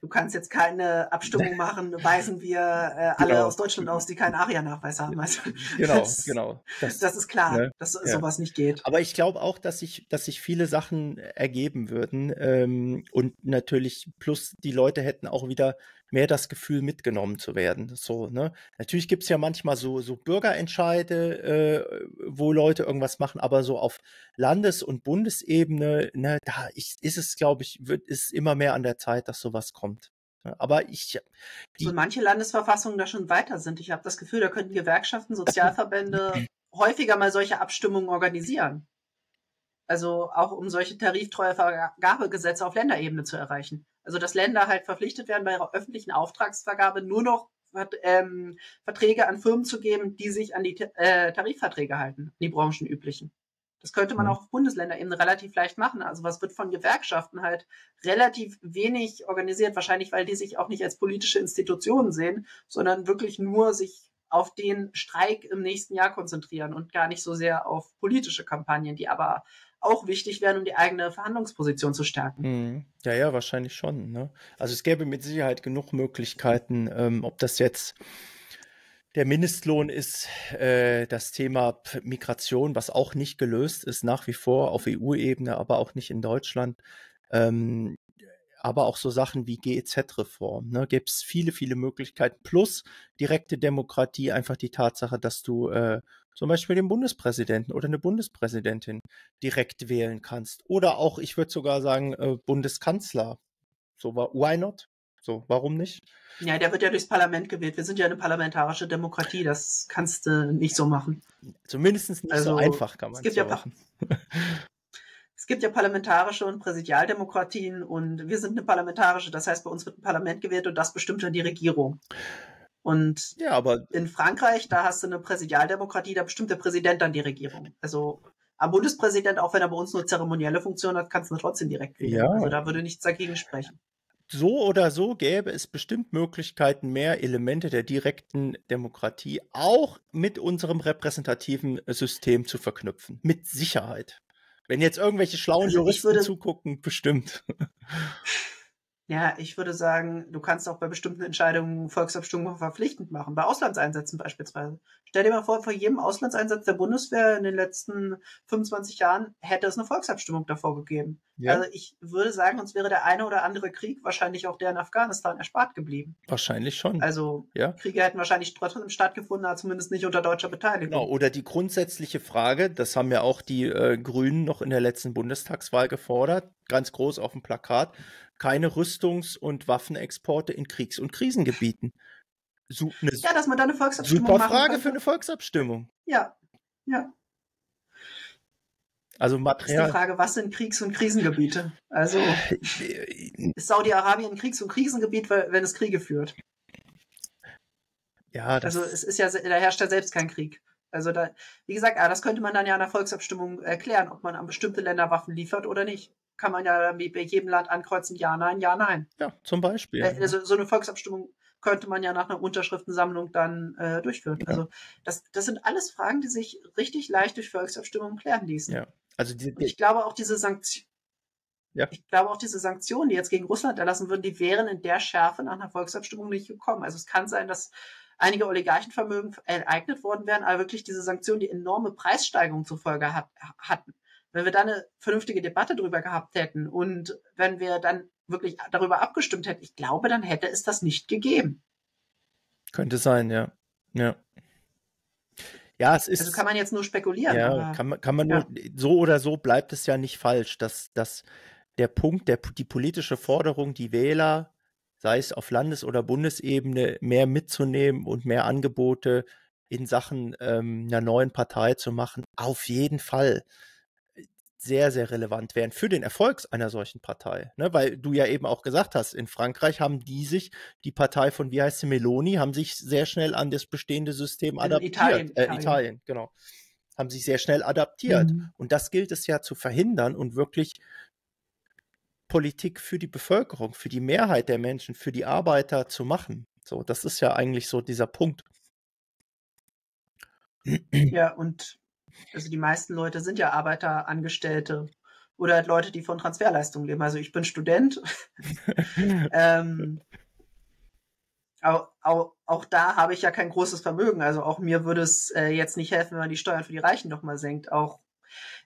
du kannst jetzt keine Abstimmung *laughs* machen, weisen wir äh, alle Genau. aus Deutschland aus, die keinen ARIA-Nachweis haben. Also, *laughs* Genau, das, genau. Das, ist klar, ne? dass Ja. sowas nicht geht. Aber ich glaube auch, dass sich, dass sich viele Sachen ergeben würden. Ähm, und natürlich, plus die Leute hätten auch wieder mehr das Gefühl, mitgenommen zu werden. So, ne? Natürlich gibt's ja manchmal so, so Bürgerentscheide, äh, wo Leute irgendwas machen, aber so auf Landes- und Bundesebene, ne, da ich, ist es, glaube ich, wird, ist immer mehr an der Zeit, dass sowas kommt. Ja, Aber ich, die- So manche Landesverfassungen da schon weiter sind. Ich habe das Gefühl, da könnten Gewerkschaften, Sozialverbände häufiger mal solche Abstimmungen organisieren. Also auch um solche tariftreue Vergabegesetze auf Länderebene zu erreichen. Also dass Länder halt verpflichtet werden, bei ihrer öffentlichen Auftragsvergabe nur noch ähm, Verträge an Firmen zu geben, die sich an die äh, Tarifverträge halten, die branchenüblichen. Das könnte man Mhm. auch auf Bundesländerebene relativ leicht machen. Also was wird von Gewerkschaften halt relativ wenig organisiert, wahrscheinlich weil die sich auch nicht als politische Institutionen sehen, sondern wirklich nur sich auf den Streik im nächsten Jahr konzentrieren und gar nicht so sehr auf politische Kampagnen, die aber auch wichtig wären, um die eigene Verhandlungsposition zu stärken. Mhm. Ja, ja, wahrscheinlich schon. Ne? Also es gäbe mit Sicherheit genug Möglichkeiten, ähm, ob das jetzt der Mindestlohn ist, äh, das Thema Migration, was auch nicht gelöst ist, nach wie vor auf EU-Ebene, aber auch nicht in Deutschland. Ähm, aber auch so Sachen wie GEZ-Reform. Ne? Gibt es viele, viele Möglichkeiten. Plus direkte Demokratie, einfach die Tatsache, dass du äh, zum Beispiel den Bundespräsidenten oder eine Bundespräsidentin direkt wählen kannst. Oder auch, ich würde sogar sagen, äh, Bundeskanzler. So, wa- why not? So, warum nicht? Ja, der wird ja durchs Parlament gewählt. Wir sind ja eine parlamentarische Demokratie. Das kannst du nicht so machen. Zumindest nicht so Also, einfach kann es man gibt so ja machen. *laughs* Es gibt ja parlamentarische und Präsidialdemokratien und wir sind eine parlamentarische. Das heißt, bei uns wird ein Parlament gewählt und das bestimmt dann die Regierung. Und Ja, aber in Frankreich, da hast du eine Präsidialdemokratie, da bestimmt der Präsident dann die Regierung. Also am Bundespräsident, auch wenn er bei uns nur zeremonielle Funktion hat, kannst du trotzdem direkt wählen. Ja. Also da würde nichts dagegen sprechen. so oder so gäbe es bestimmt Möglichkeiten, mehr Elemente der direkten Demokratie auch mit unserem repräsentativen System zu verknüpfen. Mit Sicherheit. Wenn jetzt irgendwelche schlauen Also Juristen würde- zugucken, bestimmt. *laughs* Ja, ich würde sagen, du kannst auch bei bestimmten Entscheidungen Volksabstimmungen verpflichtend machen, bei Auslandseinsätzen beispielsweise. Stell dir mal vor, vor jedem Auslandseinsatz der Bundeswehr in den letzten 25 Jahren hätte es eine Volksabstimmung davor gegeben. Ja. Also ich würde sagen, uns wäre der eine oder andere Krieg, wahrscheinlich auch der in Afghanistan, erspart geblieben. Wahrscheinlich schon. Also ja. Kriege hätten wahrscheinlich trotzdem stattgefunden, aber zumindest nicht unter deutscher Beteiligung. Genau, oder die grundsätzliche Frage, das haben ja auch die äh, Grünen noch in der letzten Bundestagswahl gefordert, ganz groß auf dem Plakat, keine Rüstungs- und Waffenexporte in Kriegs- und Krisengebieten. So, ja, dass man da eine Volksabstimmung Super Frage könnte. für eine Volksabstimmung. Ja, ja. Also Material. Ist die Frage, was sind Kriegs- und Krisengebiete? Also *laughs* ist Saudi-Arabien ein Kriegs- und Krisengebiet, wenn es Kriege führt? Ja, das also es ist ja, da herrscht ja selbst kein Krieg. Also da, wie gesagt, ah, das könnte man dann ja in der Volksabstimmung erklären, ob man an bestimmte Länder Waffen liefert oder nicht kann man ja bei jedem Land ankreuzen, ja, nein, ja, nein. Ja, zum Beispiel. Äh, also so eine Volksabstimmung könnte man ja nach einer Unterschriftensammlung dann äh, durchführen. Ja. Also das, das sind alles Fragen, die sich richtig leicht durch Volksabstimmungen klären ließen. Ja. Also die, die, ich glaube auch diese Sanktionen. Ja. Ich glaube auch diese Sanktionen, die jetzt gegen Russland erlassen würden, die wären in der Schärfe nach einer Volksabstimmung nicht gekommen. Also es kann sein, dass einige Oligarchenvermögen ereignet worden wären, aber wirklich diese Sanktionen, die enorme Preissteigerungen zur Folge hat, hatten wenn wir da eine vernünftige Debatte drüber gehabt hätten und wenn wir dann wirklich darüber abgestimmt hätten, ich glaube, dann hätte es das nicht gegeben. Könnte sein, ja. Ja. Ja, es ist. Also kann man jetzt nur spekulieren. Ja, aber, kann man, kann man ja. nur, so oder so bleibt es ja nicht falsch, dass, dass der Punkt, der, die politische Forderung, die Wähler, sei es auf Landes- oder Bundesebene, mehr mitzunehmen und mehr Angebote in Sachen ähm, einer neuen Partei zu machen, auf jeden Fall sehr, sehr relevant wären für den Erfolg einer solchen Partei. Ne? Weil du ja eben auch gesagt hast, in Frankreich haben die sich, die Partei von, wie heißt sie, Meloni, haben sich sehr schnell an das bestehende System adaptiert. Italien, äh, Italien. Italien, genau. Haben sich sehr schnell adaptiert. Mhm. Und das gilt es ja zu verhindern und wirklich Politik für die Bevölkerung, für die Mehrheit der Menschen, für die Arbeiter zu machen. So, das ist ja eigentlich so dieser Punkt. Ja, und also die meisten Leute sind ja Arbeiter, Angestellte oder halt Leute, die von Transferleistungen leben. Also ich bin Student. *laughs* ähm, auch, auch, auch, da habe ich ja kein großes Vermögen. Also auch mir würde es äh, jetzt nicht helfen, wenn man die Steuern für die Reichen nochmal senkt. Auch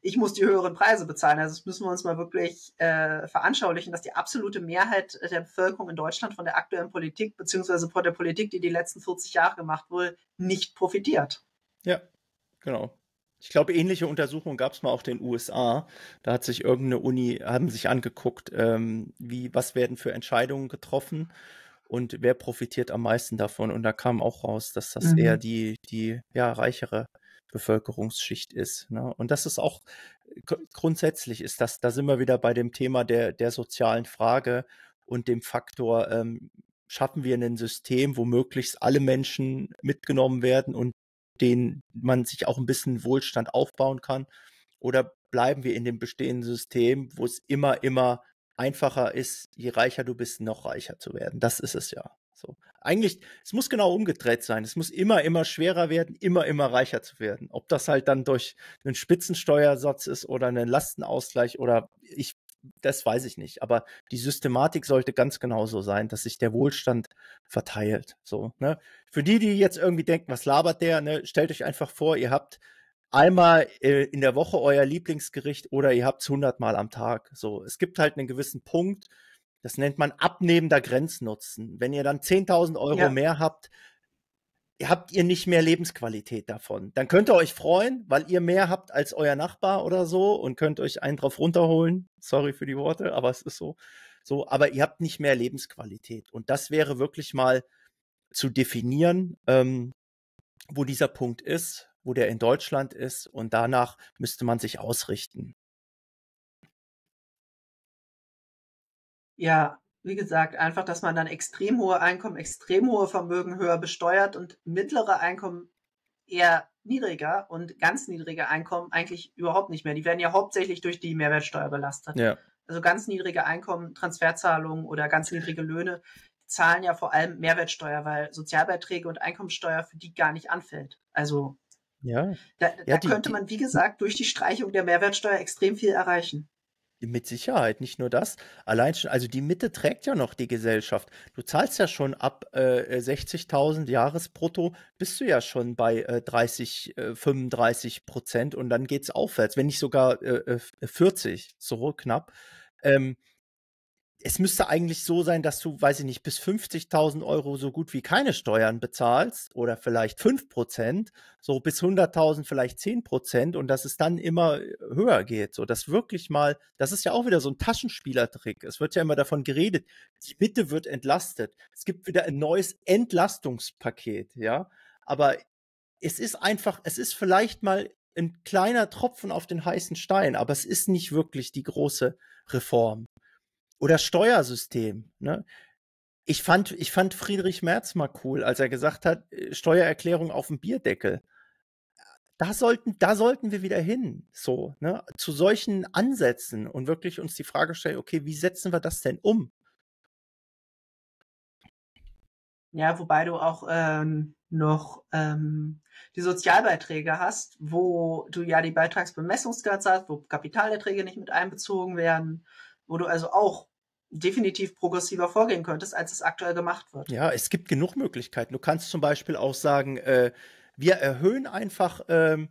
ich muss die höheren Preise bezahlen. Also das müssen wir uns mal wirklich äh, veranschaulichen, dass die absolute Mehrheit der Bevölkerung in Deutschland von der aktuellen Politik beziehungsweise von der Politik, die die letzten 40 Jahre gemacht wurde, nicht profitiert. Ja, genau. Ich glaube, ähnliche Untersuchungen gab es mal auch in den USA. Da hat sich irgendeine Uni, haben sich angeguckt, ähm, wie, was werden für Entscheidungen getroffen und wer profitiert am meisten davon. Und da kam auch raus, dass das mhm. eher die, die ja, reichere Bevölkerungsschicht ist. Ne? Und das ist auch grundsätzlich ist das, da sind wir wieder bei dem Thema der, der sozialen Frage und dem Faktor, ähm, schaffen wir ein System, wo möglichst alle Menschen mitgenommen werden und den man sich auch ein bisschen Wohlstand aufbauen kann? Oder bleiben wir in dem bestehenden System, wo es immer, immer einfacher ist, je reicher du bist, noch reicher zu werden? Das ist es ja. So. Eigentlich, es muss genau umgedreht sein. Es muss immer, immer schwerer werden, immer, immer reicher zu werden. Ob das halt dann durch einen Spitzensteuersatz ist oder einen Lastenausgleich oder ich das weiß ich nicht. Aber die Systematik sollte ganz genau so sein, dass sich der Wohlstand verteilt. So, ne? Für die, die jetzt irgendwie denken, was labert der, ne? stellt euch einfach vor, ihr habt einmal äh, in der Woche euer Lieblingsgericht oder ihr habt es hundertmal am Tag. So, es gibt halt einen gewissen Punkt, das nennt man abnehmender Grenznutzen. Wenn ihr dann 10.000 Euro ja. mehr habt, habt ihr nicht mehr Lebensqualität davon. Dann könnt ihr euch freuen, weil ihr mehr habt als euer Nachbar oder so und könnt euch einen drauf runterholen. Sorry für die Worte, aber es ist so. So, aber ihr habt nicht mehr Lebensqualität. Und das wäre wirklich mal zu definieren, ähm, wo dieser Punkt ist, wo der in Deutschland ist. Und danach müsste man sich ausrichten. Ja, wie gesagt, einfach, dass man dann extrem hohe Einkommen, extrem hohe Vermögen höher besteuert und mittlere Einkommen eher niedriger und ganz niedrige Einkommen eigentlich überhaupt nicht mehr. Die werden ja hauptsächlich durch die Mehrwertsteuer belastet. Ja. Also ganz niedrige Einkommen, Transferzahlungen oder ganz niedrige Löhne zahlen ja vor allem Mehrwertsteuer, weil Sozialbeiträge und Einkommensteuer für die gar nicht anfällt. Also ja. da, ja, da könnte man, wie gesagt, durch die Streichung der Mehrwertsteuer extrem viel erreichen. Mit Sicherheit, nicht nur das. Allein schon, also die Mitte trägt ja noch die Gesellschaft. Du zahlst ja schon ab äh, 60.000 Jahresbrutto, bist du ja schon bei äh, 30, äh, 35 Prozent und dann geht's aufwärts, wenn nicht sogar äh, 40, äh, so knapp. Ähm, es müsste eigentlich so sein, dass du, weiß ich nicht, bis 50.000 Euro so gut wie keine Steuern bezahlst oder vielleicht 5 Prozent, so bis 100.000 vielleicht 10 Prozent und dass es dann immer höher geht. So, dass wirklich mal, das ist ja auch wieder so ein Taschenspielertrick. Es wird ja immer davon geredet, die Mitte wird entlastet. Es gibt wieder ein neues Entlastungspaket, ja. Aber es ist einfach, es ist vielleicht mal ein kleiner Tropfen auf den heißen Stein, aber es ist nicht wirklich die große Reform. Oder Steuersystem. Ne? Ich fand, ich fand Friedrich Merz mal cool, als er gesagt hat, äh, Steuererklärung auf dem Bierdeckel. Da sollten, da sollten wir wieder hin, so, ne, zu solchen Ansätzen und wirklich uns die Frage stellen, okay, wie setzen wir das denn um? Ja, wobei du auch ähm, noch ähm, die Sozialbeiträge hast, wo du ja die Beitragsbemessungsgrenze hast, wo Kapitalerträge nicht mit einbezogen werden, wo du also auch definitiv progressiver vorgehen könntest, als es aktuell gemacht wird. Ja, es gibt genug Möglichkeiten. Du kannst zum Beispiel auch sagen, äh, wir erhöhen einfach, äh,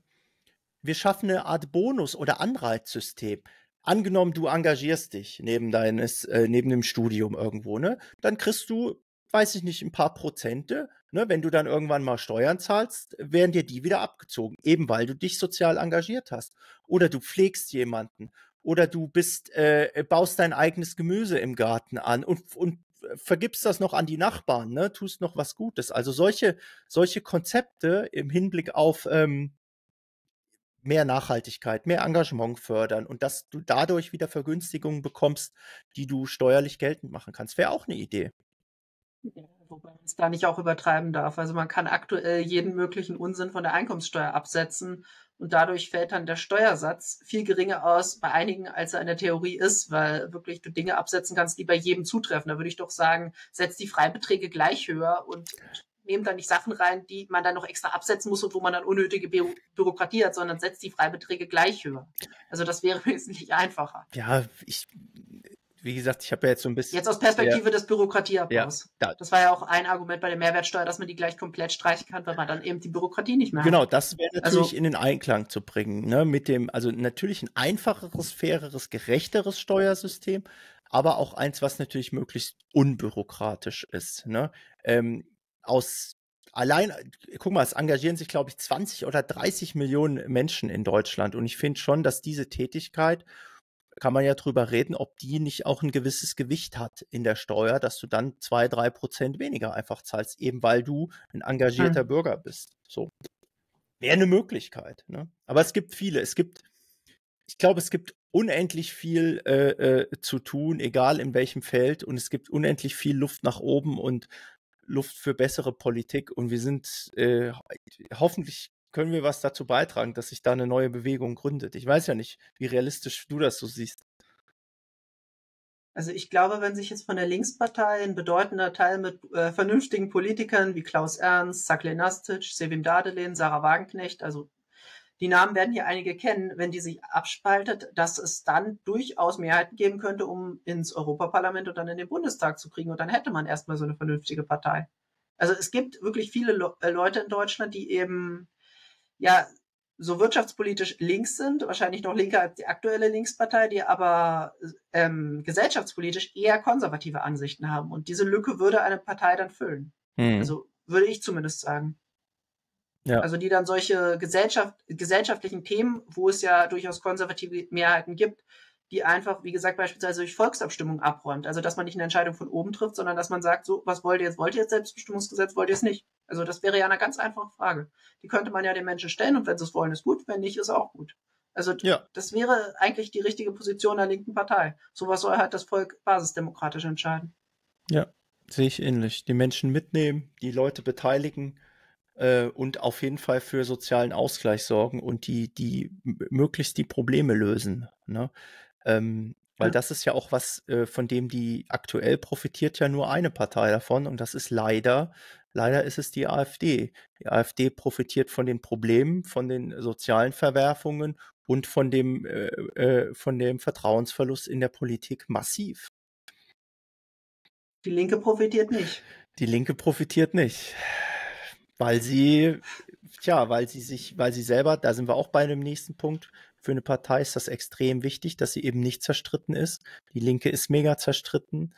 wir schaffen eine Art Bonus- oder Anreizsystem. Angenommen, du engagierst dich neben deines, äh, neben dem Studium irgendwo, ne? Dann kriegst du, weiß ich nicht, ein paar Prozente. Ne? Wenn du dann irgendwann mal Steuern zahlst, werden dir die wieder abgezogen, eben weil du dich sozial engagiert hast. Oder du pflegst jemanden oder du bist, äh, baust dein eigenes Gemüse im Garten an und, und vergibst das noch an die Nachbarn, ne? tust noch was Gutes. Also solche, solche Konzepte im Hinblick auf ähm, mehr Nachhaltigkeit, mehr Engagement fördern und dass du dadurch wieder Vergünstigungen bekommst, die du steuerlich geltend machen kannst, wäre auch eine Idee. Ja, wobei man es da nicht auch übertreiben darf. Also man kann aktuell jeden möglichen Unsinn von der Einkommenssteuer absetzen und dadurch fällt dann der Steuersatz viel geringer aus bei einigen, als er in der Theorie ist, weil wirklich du Dinge absetzen kannst, die bei jedem zutreffen. Da würde ich doch sagen, setz die Freibeträge gleich höher und nehmen dann nicht Sachen rein, die man dann noch extra absetzen muss und wo man dann unnötige Bü Bürokratie hat, sondern setzt die Freibeträge gleich höher. Also das wäre *laughs* wesentlich einfacher. Ja, ich wie gesagt, ich habe ja jetzt so ein bisschen. Jetzt aus Perspektive ja, des Bürokratieabbaus. Ja, das war ja auch ein Argument bei der Mehrwertsteuer, dass man die gleich komplett streichen kann, weil man dann eben die Bürokratie nicht mehr genau, hat. Genau, das wäre also natürlich also, in den Einklang zu bringen, ne, mit dem, also natürlich ein einfacheres, faireres, gerechteres Steuersystem, aber auch eins, was natürlich möglichst unbürokratisch ist, ne. Ähm, aus allein, guck mal, es engagieren sich, glaube ich, 20 oder 30 Millionen Menschen in Deutschland und ich finde schon, dass diese Tätigkeit kann man ja drüber reden, ob die nicht auch ein gewisses Gewicht hat in der Steuer, dass du dann zwei, drei Prozent weniger einfach zahlst, eben weil du ein engagierter hm. Bürger bist. So. Wäre eine Möglichkeit. Ne? Aber es gibt viele. Es gibt, ich glaube, es gibt unendlich viel äh, äh, zu tun, egal in welchem Feld. Und es gibt unendlich viel Luft nach oben und Luft für bessere Politik. Und wir sind äh, hoffentlich können wir was dazu beitragen, dass sich da eine neue Bewegung gründet. Ich weiß ja nicht, wie realistisch du das so siehst. Also ich glaube, wenn sich jetzt von der Linkspartei ein bedeutender Teil mit äh, vernünftigen Politikern wie Klaus Ernst, Sakle Nastic, Sevim Dadelin, Sarah Wagenknecht, also die Namen werden hier einige kennen, wenn die sich abspaltet, dass es dann durchaus Mehrheiten geben könnte, um ins Europaparlament und dann in den Bundestag zu kriegen. Und dann hätte man erstmal so eine vernünftige Partei. Also es gibt wirklich viele Le äh, Leute in Deutschland, die eben ja so wirtschaftspolitisch links sind, wahrscheinlich noch linker als die aktuelle Linkspartei, die aber ähm, gesellschaftspolitisch eher konservative Ansichten haben. Und diese Lücke würde eine Partei dann füllen. Hm. Also würde ich zumindest sagen. Ja. Also die dann solche Gesellschaft, gesellschaftlichen Themen, wo es ja durchaus konservative Mehrheiten gibt, die einfach, wie gesagt, beispielsweise durch Volksabstimmung abräumt. Also dass man nicht eine Entscheidung von oben trifft, sondern dass man sagt, so, was wollt ihr jetzt? Wollt ihr jetzt Selbstbestimmungsgesetz? Wollt ihr es nicht? Also das wäre ja eine ganz einfache Frage. Die könnte man ja den Menschen stellen und wenn sie es wollen, ist gut, wenn nicht, ist auch gut. Also ja. das wäre eigentlich die richtige Position der linken Partei. Sowas soll halt das Volk basisdemokratisch entscheiden. Ja, sehe ich ähnlich. Die Menschen mitnehmen, die Leute beteiligen äh, und auf jeden Fall für sozialen Ausgleich sorgen und die, die möglichst die Probleme lösen. Ne? Ähm, weil ja. das ist ja auch was, äh, von dem die aktuell profitiert ja nur eine Partei davon und das ist leider Leider ist es die AfD. Die AfD profitiert von den Problemen, von den sozialen Verwerfungen und von dem, äh, äh, von dem Vertrauensverlust in der Politik massiv. Die Linke profitiert nicht. Die Linke profitiert nicht, weil sie, tja, weil sie sich, weil sie selber, da sind wir auch bei dem nächsten Punkt, für eine Partei ist das extrem wichtig, dass sie eben nicht zerstritten ist. Die Linke ist mega zerstritten.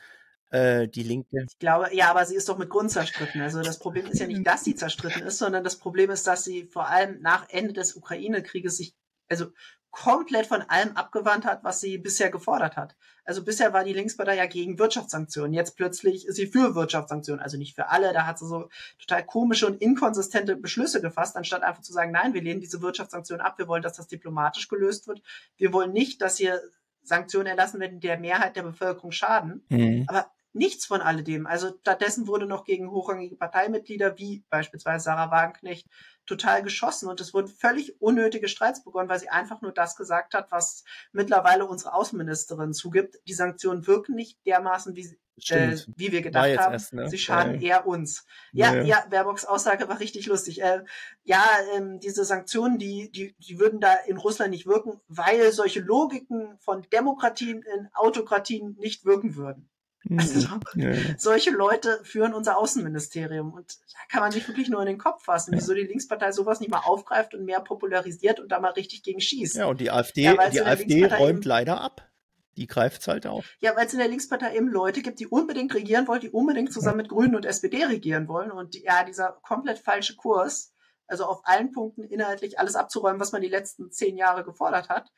Äh, die Linke. Ich glaube, ja, aber sie ist doch mit Grund zerstritten. Also das Problem ist ja nicht, dass sie zerstritten ist, sondern das Problem ist, dass sie vor allem nach Ende des Ukraine-Krieges sich also komplett von allem abgewandt hat, was sie bisher gefordert hat. Also bisher war die Linkspartei ja gegen Wirtschaftssanktionen. Jetzt plötzlich ist sie für Wirtschaftssanktionen. Also nicht für alle. Da hat sie so total komische und inkonsistente Beschlüsse gefasst, anstatt einfach zu sagen, nein, wir lehnen diese Wirtschaftssanktionen ab. Wir wollen, dass das diplomatisch gelöst wird. Wir wollen nicht, dass hier Sanktionen erlassen werden, die der Mehrheit der Bevölkerung schaden. Mhm. Aber nichts von alledem. Also stattdessen wurde noch gegen hochrangige Parteimitglieder wie beispielsweise Sarah Wagenknecht total geschossen und es wurden völlig unnötige Streits begonnen, weil sie einfach nur das gesagt hat, was mittlerweile unsere Außenministerin zugibt. Die Sanktionen wirken nicht dermaßen, wie, äh, wie wir gedacht haben. Erst, ne? Sie schaden ja. eher uns. Ja, ja, ja, Baerbocks Aussage war richtig lustig. Äh, ja, ähm, diese Sanktionen, die, die, die würden da in Russland nicht wirken, weil solche Logiken von Demokratien in Autokratien nicht wirken würden. Also, ja. solche Leute führen unser Außenministerium und da kann man sich wirklich nur in den Kopf fassen, ja. wieso die Linkspartei sowas nicht mal aufgreift und mehr popularisiert und da mal richtig gegen schießt. Ja, und die AfD, die AfD räumt leider ab. Die greift es halt auf. Ja, weil es in der Linkspartei eben Leute gibt, die unbedingt regieren wollen, die unbedingt zusammen mit Grünen und SPD regieren wollen und die, ja, dieser komplett falsche Kurs, also auf allen Punkten inhaltlich alles abzuräumen, was man die letzten zehn Jahre gefordert hat,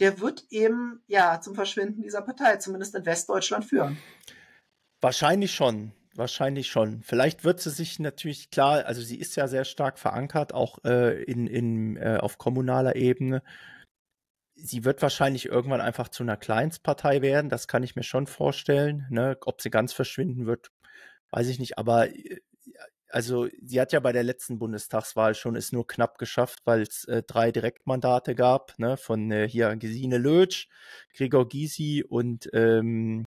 der wird eben ja zum Verschwinden dieser Partei, zumindest in Westdeutschland, führen. Wahrscheinlich schon. Wahrscheinlich schon. Vielleicht wird sie sich natürlich klar, also sie ist ja sehr stark verankert, auch äh, in, in, äh, auf kommunaler Ebene. Sie wird wahrscheinlich irgendwann einfach zu einer Kleinstpartei werden, das kann ich mir schon vorstellen. Ne? Ob sie ganz verschwinden wird, weiß ich nicht. Aber äh, also sie hat ja bei der letzten Bundestagswahl schon es nur knapp geschafft, weil es äh, drei Direktmandate gab, ne, von äh, hier Gesine Lötsch, Gregor Gysi und ähm,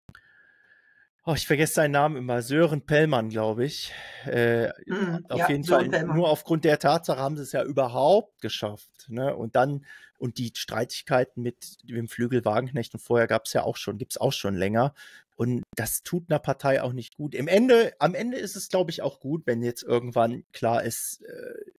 oh, ich vergesse seinen Namen immer, Sören Pellmann, glaube ich. Äh, mm, auf ja, jeden Sören Fall, Pellmann. nur aufgrund der Tatsache haben sie es ja überhaupt geschafft. Ne? Und dann, und die Streitigkeiten mit dem Flügel Wagenknecht und vorher gab es ja auch schon, gibt es auch schon länger. Und das tut einer Partei auch nicht gut. Im Ende, am Ende ist es, glaube ich, auch gut, wenn jetzt irgendwann klar ist, äh,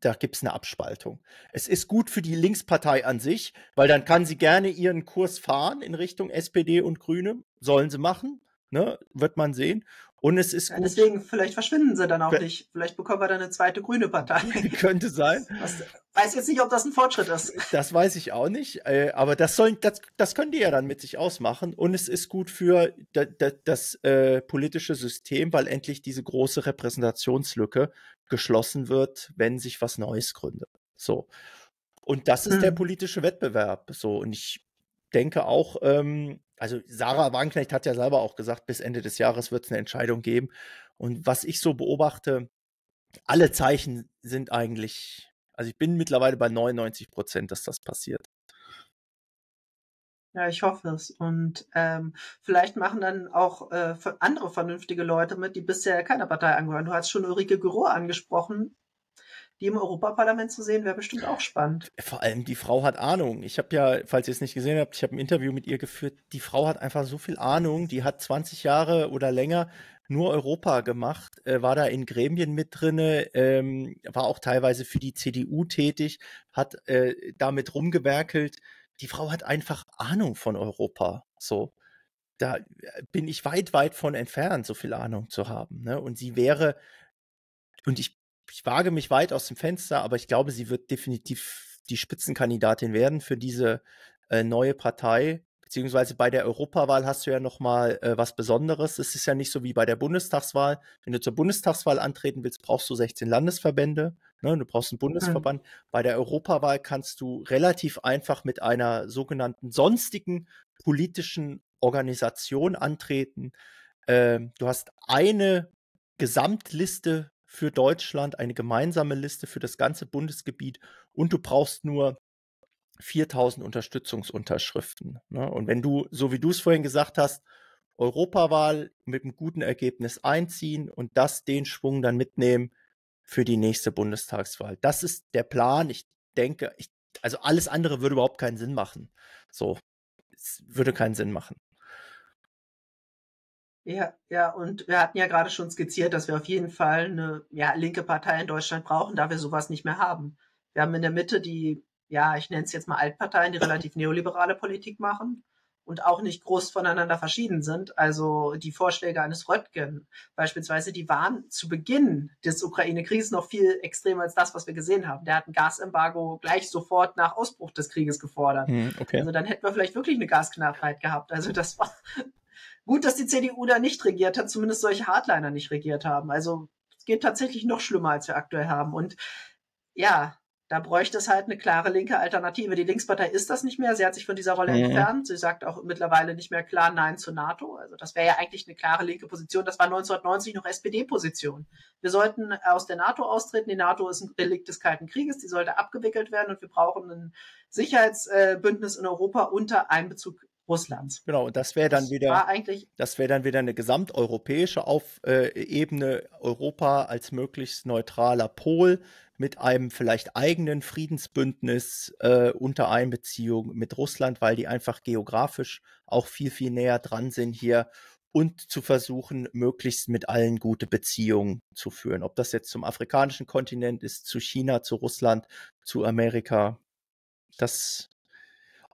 da gibt es eine Abspaltung. Es ist gut für die Linkspartei an sich, weil dann kann sie gerne ihren Kurs fahren in Richtung SPD und Grüne. Sollen sie machen, ne? wird man sehen. Und es ist ja, gut. Deswegen, vielleicht verschwinden sie dann auch nicht. Vielleicht bekommen wir dann eine zweite grüne Partei. *laughs* Könnte sein. Was, weiß jetzt nicht, ob das ein Fortschritt ist. Das weiß ich auch nicht. Äh, aber das sollen, das, das können die ja dann mit sich ausmachen. Und es ist gut für das, das äh, politische System, weil endlich diese große Repräsentationslücke geschlossen wird, wenn sich was Neues gründet. So. Und das ist hm. der politische Wettbewerb. So. Und ich denke auch, ähm, also Sarah Wagenknecht hat ja selber auch gesagt, bis Ende des Jahres wird es eine Entscheidung geben. Und was ich so beobachte, alle Zeichen sind eigentlich, also ich bin mittlerweile bei 99 Prozent, dass das passiert. Ja, ich hoffe es. Und ähm, vielleicht machen dann auch äh, andere vernünftige Leute mit, die bisher keiner Partei angehören. Du hast schon Ulrike Güro angesprochen die im Europaparlament zu sehen, wäre bestimmt auch spannend. Vor allem, die Frau hat Ahnung. Ich habe ja, falls ihr es nicht gesehen habt, ich habe ein Interview mit ihr geführt. Die Frau hat einfach so viel Ahnung. Die hat 20 Jahre oder länger nur Europa gemacht, äh, war da in Gremien mit drinne, ähm, war auch teilweise für die CDU tätig, hat äh, damit rumgewerkelt. Die Frau hat einfach Ahnung von Europa. So da bin ich weit, weit von entfernt, so viel Ahnung zu haben. Ne? Und sie wäre, und ich ich wage mich weit aus dem Fenster, aber ich glaube, sie wird definitiv die Spitzenkandidatin werden für diese äh, neue Partei. Beziehungsweise bei der Europawahl hast du ja nochmal äh, was Besonderes. Es ist ja nicht so wie bei der Bundestagswahl. Wenn du zur Bundestagswahl antreten willst, brauchst du 16 Landesverbände. Ne? Du brauchst einen Bundesverband. Mhm. Bei der Europawahl kannst du relativ einfach mit einer sogenannten sonstigen politischen Organisation antreten. Ähm, du hast eine Gesamtliste für Deutschland, eine gemeinsame Liste für das ganze Bundesgebiet und du brauchst nur 4000 Unterstützungsunterschriften. Ne? Und wenn du, so wie du es vorhin gesagt hast, Europawahl mit einem guten Ergebnis einziehen und das den Schwung dann mitnehmen für die nächste Bundestagswahl. Das ist der Plan. Ich denke, ich, also alles andere würde überhaupt keinen Sinn machen. So, es würde keinen Sinn machen. Ja, ja, und wir hatten ja gerade schon skizziert, dass wir auf jeden Fall eine ja, linke Partei in Deutschland brauchen, da wir sowas nicht mehr haben. Wir haben in der Mitte die, ja, ich nenne es jetzt mal Altparteien, die relativ neoliberale Politik machen und auch nicht groß voneinander verschieden sind. Also die Vorschläge eines Röttgen beispielsweise, die waren zu Beginn des Ukraine-Krieges noch viel extremer als das, was wir gesehen haben. Der hat ein Gasembargo gleich sofort nach Ausbruch des Krieges gefordert. Hm, okay. Also dann hätten wir vielleicht wirklich eine Gasknappheit gehabt. Also das war gut, dass die CDU da nicht regiert hat, zumindest solche Hardliner nicht regiert haben. Also es geht tatsächlich noch schlimmer, als wir aktuell haben. Und ja, da bräuchte es halt eine klare linke Alternative. Die Linkspartei ist das nicht mehr. Sie hat sich von dieser Rolle mhm. entfernt. Sie sagt auch mittlerweile nicht mehr klar Nein zur NATO. Also das wäre ja eigentlich eine klare linke Position. Das war 1990 noch SPD-Position. Wir sollten aus der NATO austreten. Die NATO ist ein Relikt des Kalten Krieges. Die sollte abgewickelt werden und wir brauchen ein Sicherheitsbündnis in Europa unter Einbezug Russlands. Genau, und das wäre dann wieder, das wäre dann wieder eine gesamteuropäische Auf, äh, Ebene, Europa als möglichst neutraler Pol mit einem vielleicht eigenen Friedensbündnis äh, unter Einbeziehung mit Russland, weil die einfach geografisch auch viel, viel näher dran sind hier und zu versuchen, möglichst mit allen gute Beziehungen zu führen. Ob das jetzt zum afrikanischen Kontinent ist, zu China, zu Russland, zu Amerika, das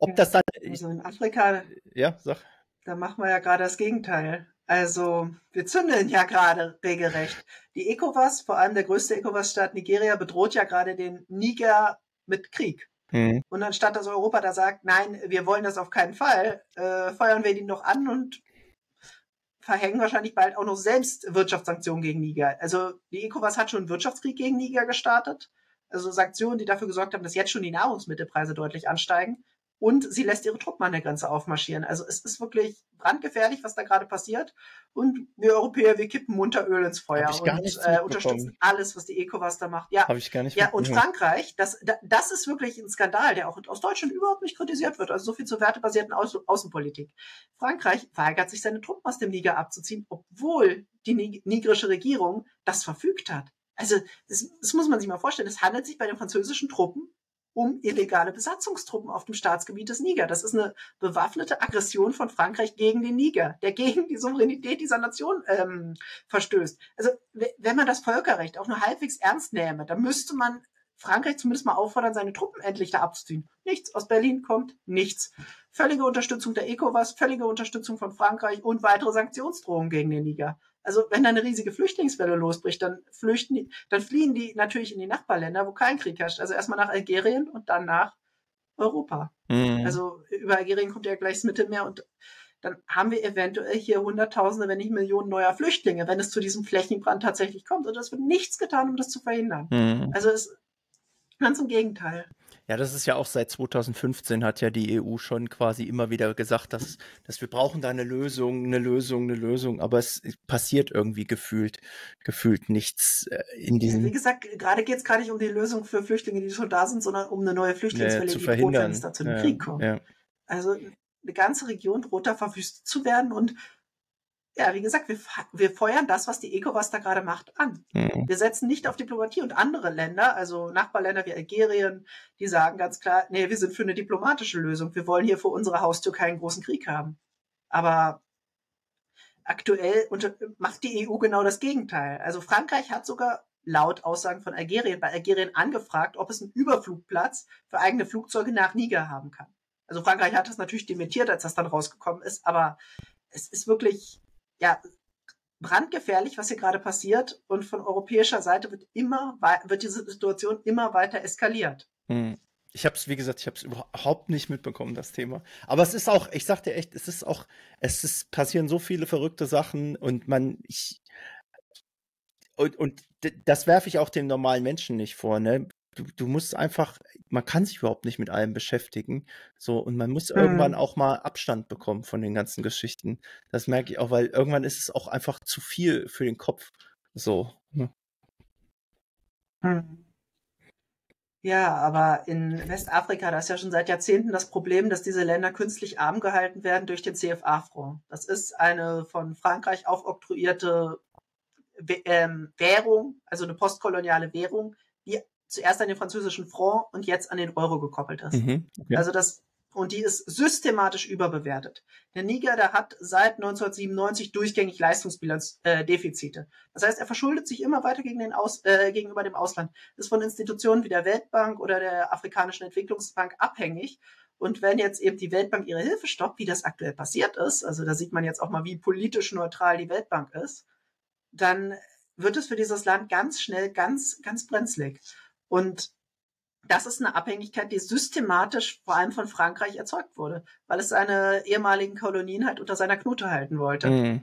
ob ja, das dann. Also in Afrika. Ja, sag. Da machen wir ja gerade das Gegenteil. Also wir zündeln ja gerade regelrecht. Die ECOWAS, vor allem der größte ECOWAS-Staat Nigeria, bedroht ja gerade den Niger mit Krieg. Mhm. Und anstatt dass Europa da sagt, nein, wir wollen das auf keinen Fall, äh, feuern wir ihn noch an und verhängen wahrscheinlich bald auch noch selbst Wirtschaftssanktionen gegen Niger. Also die ECOWAS hat schon einen Wirtschaftskrieg gegen Niger gestartet. Also Sanktionen, die dafür gesorgt haben, dass jetzt schon die Nahrungsmittelpreise deutlich ansteigen und sie lässt ihre Truppen an der Grenze aufmarschieren. Also es ist wirklich brandgefährlich, was da gerade passiert. Und wir Europäer, wir kippen munter Öl ins Feuer und äh, unterstützen alles, was die ECOWAS da macht. Ja, habe ich gar nicht. Ja, und Frankreich, das, das ist wirklich ein Skandal, der auch aus Deutschland überhaupt nicht kritisiert wird. Also so viel zur wertebasierten Außen Außenpolitik. Frankreich weigert sich, seine Truppen aus dem Niger abzuziehen, obwohl die nigerische Regierung das verfügt hat. Also das, das muss man sich mal vorstellen. Es handelt sich bei den französischen Truppen um illegale Besatzungstruppen auf dem Staatsgebiet des Niger. Das ist eine bewaffnete Aggression von Frankreich gegen den Niger, der gegen die Souveränität dieser Nation ähm, verstößt. Also wenn man das Völkerrecht auch nur halbwegs ernst nähme, dann müsste man Frankreich zumindest mal auffordern, seine Truppen endlich da abzuziehen. Nichts. Aus Berlin kommt nichts. Völlige Unterstützung der ECOWAS, völlige Unterstützung von Frankreich und weitere Sanktionsdrohungen gegen den Niger. Also wenn da eine riesige Flüchtlingswelle losbricht, dann flüchten die, dann fliehen die natürlich in die Nachbarländer, wo kein Krieg herrscht. Also erstmal nach Algerien und dann nach Europa. Mhm. Also über Algerien kommt ja gleich das Mittelmeer und dann haben wir eventuell hier Hunderttausende, wenn nicht Millionen neuer Flüchtlinge, wenn es zu diesem Flächenbrand tatsächlich kommt. Und es wird nichts getan, um das zu verhindern. Mhm. Also es ganz im Gegenteil. Ja, das ist ja auch seit 2015 hat ja die EU schon quasi immer wieder gesagt, dass, dass wir brauchen da eine Lösung, eine Lösung, eine Lösung, aber es passiert irgendwie gefühlt, gefühlt nichts äh, in diesem. Wie gesagt, gerade geht es gar nicht um die Lösung für Flüchtlinge, die schon da sind, sondern um eine neue Flüchtlingswelle, ja, die droht, wenn es da zu einem ja, Krieg kommt. Ja. Also eine ganze Region droht da verwüstet zu werden und ja, wie gesagt, wir, wir feuern das, was die ECOWAS da gerade macht, an. Mhm. Wir setzen nicht auf Diplomatie und andere Länder, also Nachbarländer wie Algerien, die sagen ganz klar, nee, wir sind für eine diplomatische Lösung. Wir wollen hier vor unserer Haustür keinen großen Krieg haben. Aber aktuell macht die EU genau das Gegenteil. Also Frankreich hat sogar laut Aussagen von Algerien bei Algerien angefragt, ob es einen Überflugplatz für eigene Flugzeuge nach Niger haben kann. Also Frankreich hat das natürlich dementiert, als das dann rausgekommen ist, aber es ist wirklich ja, brandgefährlich, was hier gerade passiert. Und von europäischer Seite wird immer, wird diese Situation immer weiter eskaliert. Hm. Ich habe es, wie gesagt, ich habe es überhaupt nicht mitbekommen, das Thema. Aber es ist auch, ich sag dir echt, es ist auch, es ist, passieren so viele verrückte Sachen und man, ich, und, und das werfe ich auch dem normalen Menschen nicht vor, ne? Du, du musst einfach, man kann sich überhaupt nicht mit allem beschäftigen. So, und man muss mhm. irgendwann auch mal Abstand bekommen von den ganzen Geschichten. Das merke ich auch, weil irgendwann ist es auch einfach zu viel für den Kopf. So. Ne? Mhm. Ja, aber in Westafrika, da ist ja schon seit Jahrzehnten das Problem, dass diese Länder künstlich arm gehalten werden durch den CFA-Fonds. Das ist eine von Frankreich aufoktroyierte ähm, Währung, also eine postkoloniale Währung, die zuerst an den französischen Franc und jetzt an den Euro gekoppelt ist. Mhm, okay. Also das und die ist systematisch überbewertet. Der Niger, der hat seit 1997 durchgängig Leistungsbilanzdefizite. Äh, das heißt, er verschuldet sich immer weiter gegen den Aus, äh, gegenüber dem Ausland. Ist von Institutionen wie der Weltbank oder der Afrikanischen Entwicklungsbank abhängig. Und wenn jetzt eben die Weltbank ihre Hilfe stoppt, wie das aktuell passiert ist, also da sieht man jetzt auch mal, wie politisch neutral die Weltbank ist, dann wird es für dieses Land ganz schnell ganz, ganz brenzlig. Und das ist eine Abhängigkeit, die systematisch vor allem von Frankreich erzeugt wurde, weil es seine ehemaligen Kolonien halt unter seiner Knute halten wollte. Mhm.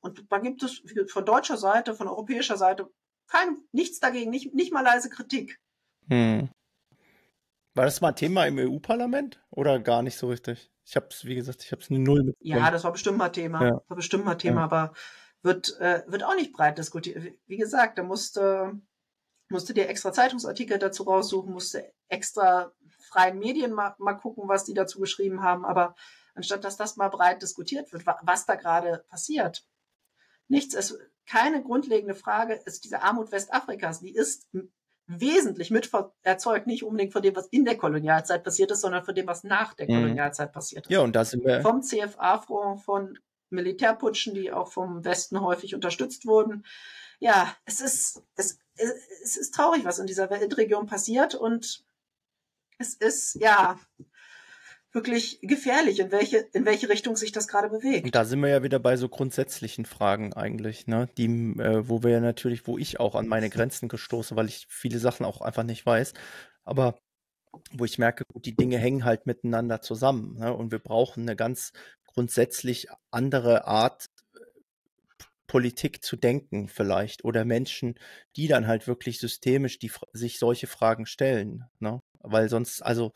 Und da gibt es von deutscher Seite, von europäischer Seite kein, nichts dagegen, nicht, nicht mal leise Kritik. Mhm. War das mal Thema im EU-Parlament oder gar nicht so richtig? Ich habe es, wie gesagt, ich habe es Null mit. Ja, das war bestimmt mal Thema. Ja. War bestimmt mal Thema, ja. aber wird, äh, wird auch nicht breit diskutiert. Wie gesagt, da musste musste dir extra Zeitungsartikel dazu raussuchen, musste extra freien Medien mal, mal gucken, was die dazu geschrieben haben. Aber anstatt dass das mal breit diskutiert wird, was da gerade passiert, nichts. Es, keine grundlegende Frage ist diese Armut Westafrikas, die ist wesentlich mit erzeugt, nicht unbedingt von dem, was in der Kolonialzeit passiert ist, sondern von dem, was nach der mhm. Kolonialzeit passiert ist. Ja, und da sind wir. Vom CFA-Fonds, von Militärputschen, die auch vom Westen häufig unterstützt wurden. Ja, es ist, es es ist traurig, was in dieser Weltregion passiert und es ist, ja, wirklich gefährlich, in welche, in welche Richtung sich das gerade bewegt. Und da sind wir ja wieder bei so grundsätzlichen Fragen eigentlich, ne? Die, äh, wo wir ja natürlich, wo ich auch an meine Grenzen gestoße, weil ich viele Sachen auch einfach nicht weiß. Aber wo ich merke, gut, die Dinge hängen halt miteinander zusammen. Ne? Und wir brauchen eine ganz grundsätzlich andere Art Politik zu denken vielleicht oder Menschen, die dann halt wirklich systemisch die, sich solche Fragen stellen. Ne? Weil sonst, also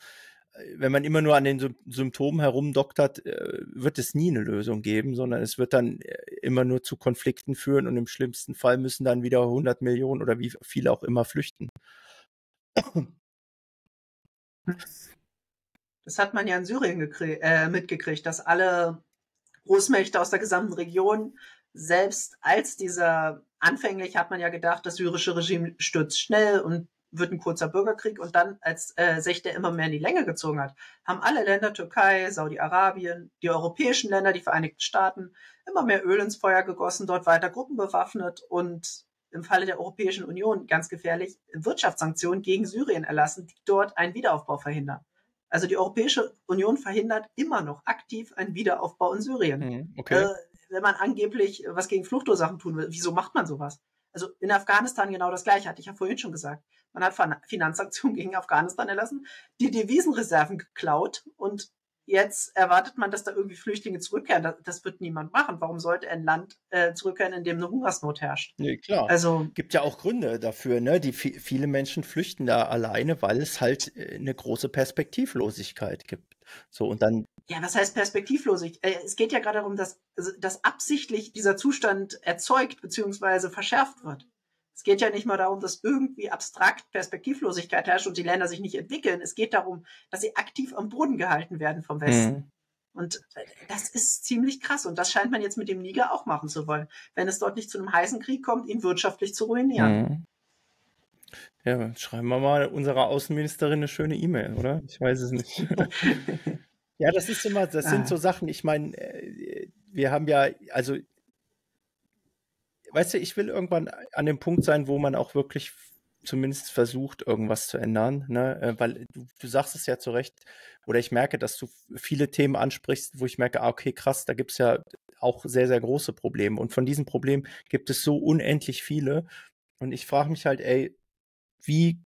äh, wenn man immer nur an den Symptomen herumdoktert, äh, wird es nie eine Lösung geben, sondern es wird dann äh, immer nur zu Konflikten führen und im schlimmsten Fall müssen dann wieder 100 Millionen oder wie viele auch immer flüchten. Das hat man ja in Syrien äh, mitgekriegt, dass alle Großmächte aus der gesamten Region selbst als dieser, anfänglich hat man ja gedacht, das syrische Regime stürzt schnell und wird ein kurzer Bürgerkrieg und dann, als äh, sich der immer mehr in die Länge gezogen hat, haben alle Länder, Türkei, Saudi-Arabien, die europäischen Länder, die Vereinigten Staaten, immer mehr Öl ins Feuer gegossen, dort weiter Gruppen bewaffnet und im Falle der Europäischen Union ganz gefährlich Wirtschaftssanktionen gegen Syrien erlassen, die dort einen Wiederaufbau verhindern. Also die Europäische Union verhindert immer noch aktiv einen Wiederaufbau in Syrien. Mhm, okay. Äh, wenn man angeblich was gegen Fluchtursachen tun will. Wieso macht man sowas? Also in Afghanistan genau das Gleiche, hatte ich ja vorhin schon gesagt. Man hat Finanzsanktionen *laughs* gegen Afghanistan erlassen, die Devisenreserven geklaut und jetzt erwartet man, dass da irgendwie Flüchtlinge zurückkehren. Das, das wird niemand machen. Warum sollte ein Land äh, zurückkehren, in dem eine Hungersnot herrscht? Nee, klar. Also gibt ja auch Gründe dafür, ne? Die viele Menschen flüchten da alleine, weil es halt äh, eine große Perspektivlosigkeit gibt. So und dann ja, was heißt perspektivlosig? Äh, es geht ja gerade darum, dass, also, dass absichtlich dieser Zustand erzeugt bzw. verschärft wird. Es geht ja nicht mal darum, dass irgendwie abstrakt Perspektivlosigkeit herrscht und die Länder sich nicht entwickeln. Es geht darum, dass sie aktiv am Boden gehalten werden vom Westen. Mhm. Und äh, das ist ziemlich krass. Und das scheint man jetzt mit dem Niger auch machen zu wollen. Wenn es dort nicht zu einem heißen Krieg kommt, ihn wirtschaftlich zu ruinieren. Mhm. Ja, schreiben wir mal unserer Außenministerin eine schöne E-Mail, oder? Ich weiß es nicht. *laughs* Ja, das ist immer, das ah. sind so Sachen, ich meine, äh, wir haben ja, also, weißt du, ich will irgendwann an dem Punkt sein, wo man auch wirklich zumindest versucht, irgendwas zu ändern, ne? Äh, weil du, du sagst es ja zu Recht, oder ich merke, dass du viele Themen ansprichst, wo ich merke, ah, okay, krass, da gibt es ja auch sehr, sehr große Probleme. Und von diesen Problemen gibt es so unendlich viele. Und ich frage mich halt, ey, wie,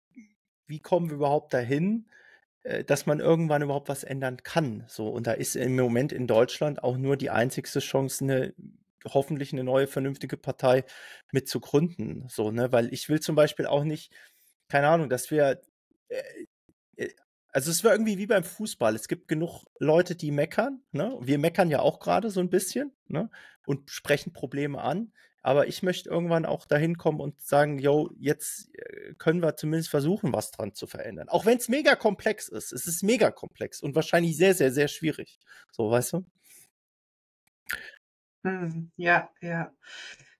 wie kommen wir überhaupt dahin, äh, dass man irgendwann überhaupt was ändern kann. So, und da ist im Moment in Deutschland auch nur die einzigste Chance, eine hoffentlich eine neue vernünftige Partei mit zu gründen. So, ne, weil ich will zum Beispiel auch nicht, keine Ahnung, dass wir äh, äh also es war irgendwie wie beim Fußball. Es gibt genug Leute, die meckern. Ne? Wir meckern ja auch gerade so ein bisschen ne? und sprechen Probleme an. Aber ich möchte irgendwann auch dahin kommen und sagen, yo, jetzt äh, können wir zumindest versuchen, was dran zu verändern. Auch wenn es mega komplex ist. Es ist mega komplex und wahrscheinlich sehr, sehr, sehr schwierig. So, weißt du? Hm, ja, ja.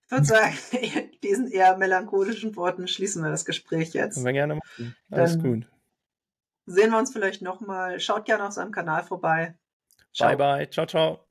Ich würde sagen, *laughs* diesen eher melancholischen Worten schließen wir das Gespräch jetzt. Können wir gerne machen. Alles Dann gut. Sehen wir uns vielleicht nochmal. Schaut gerne auf seinem Kanal vorbei. Ciao. Bye, bye. Ciao, ciao.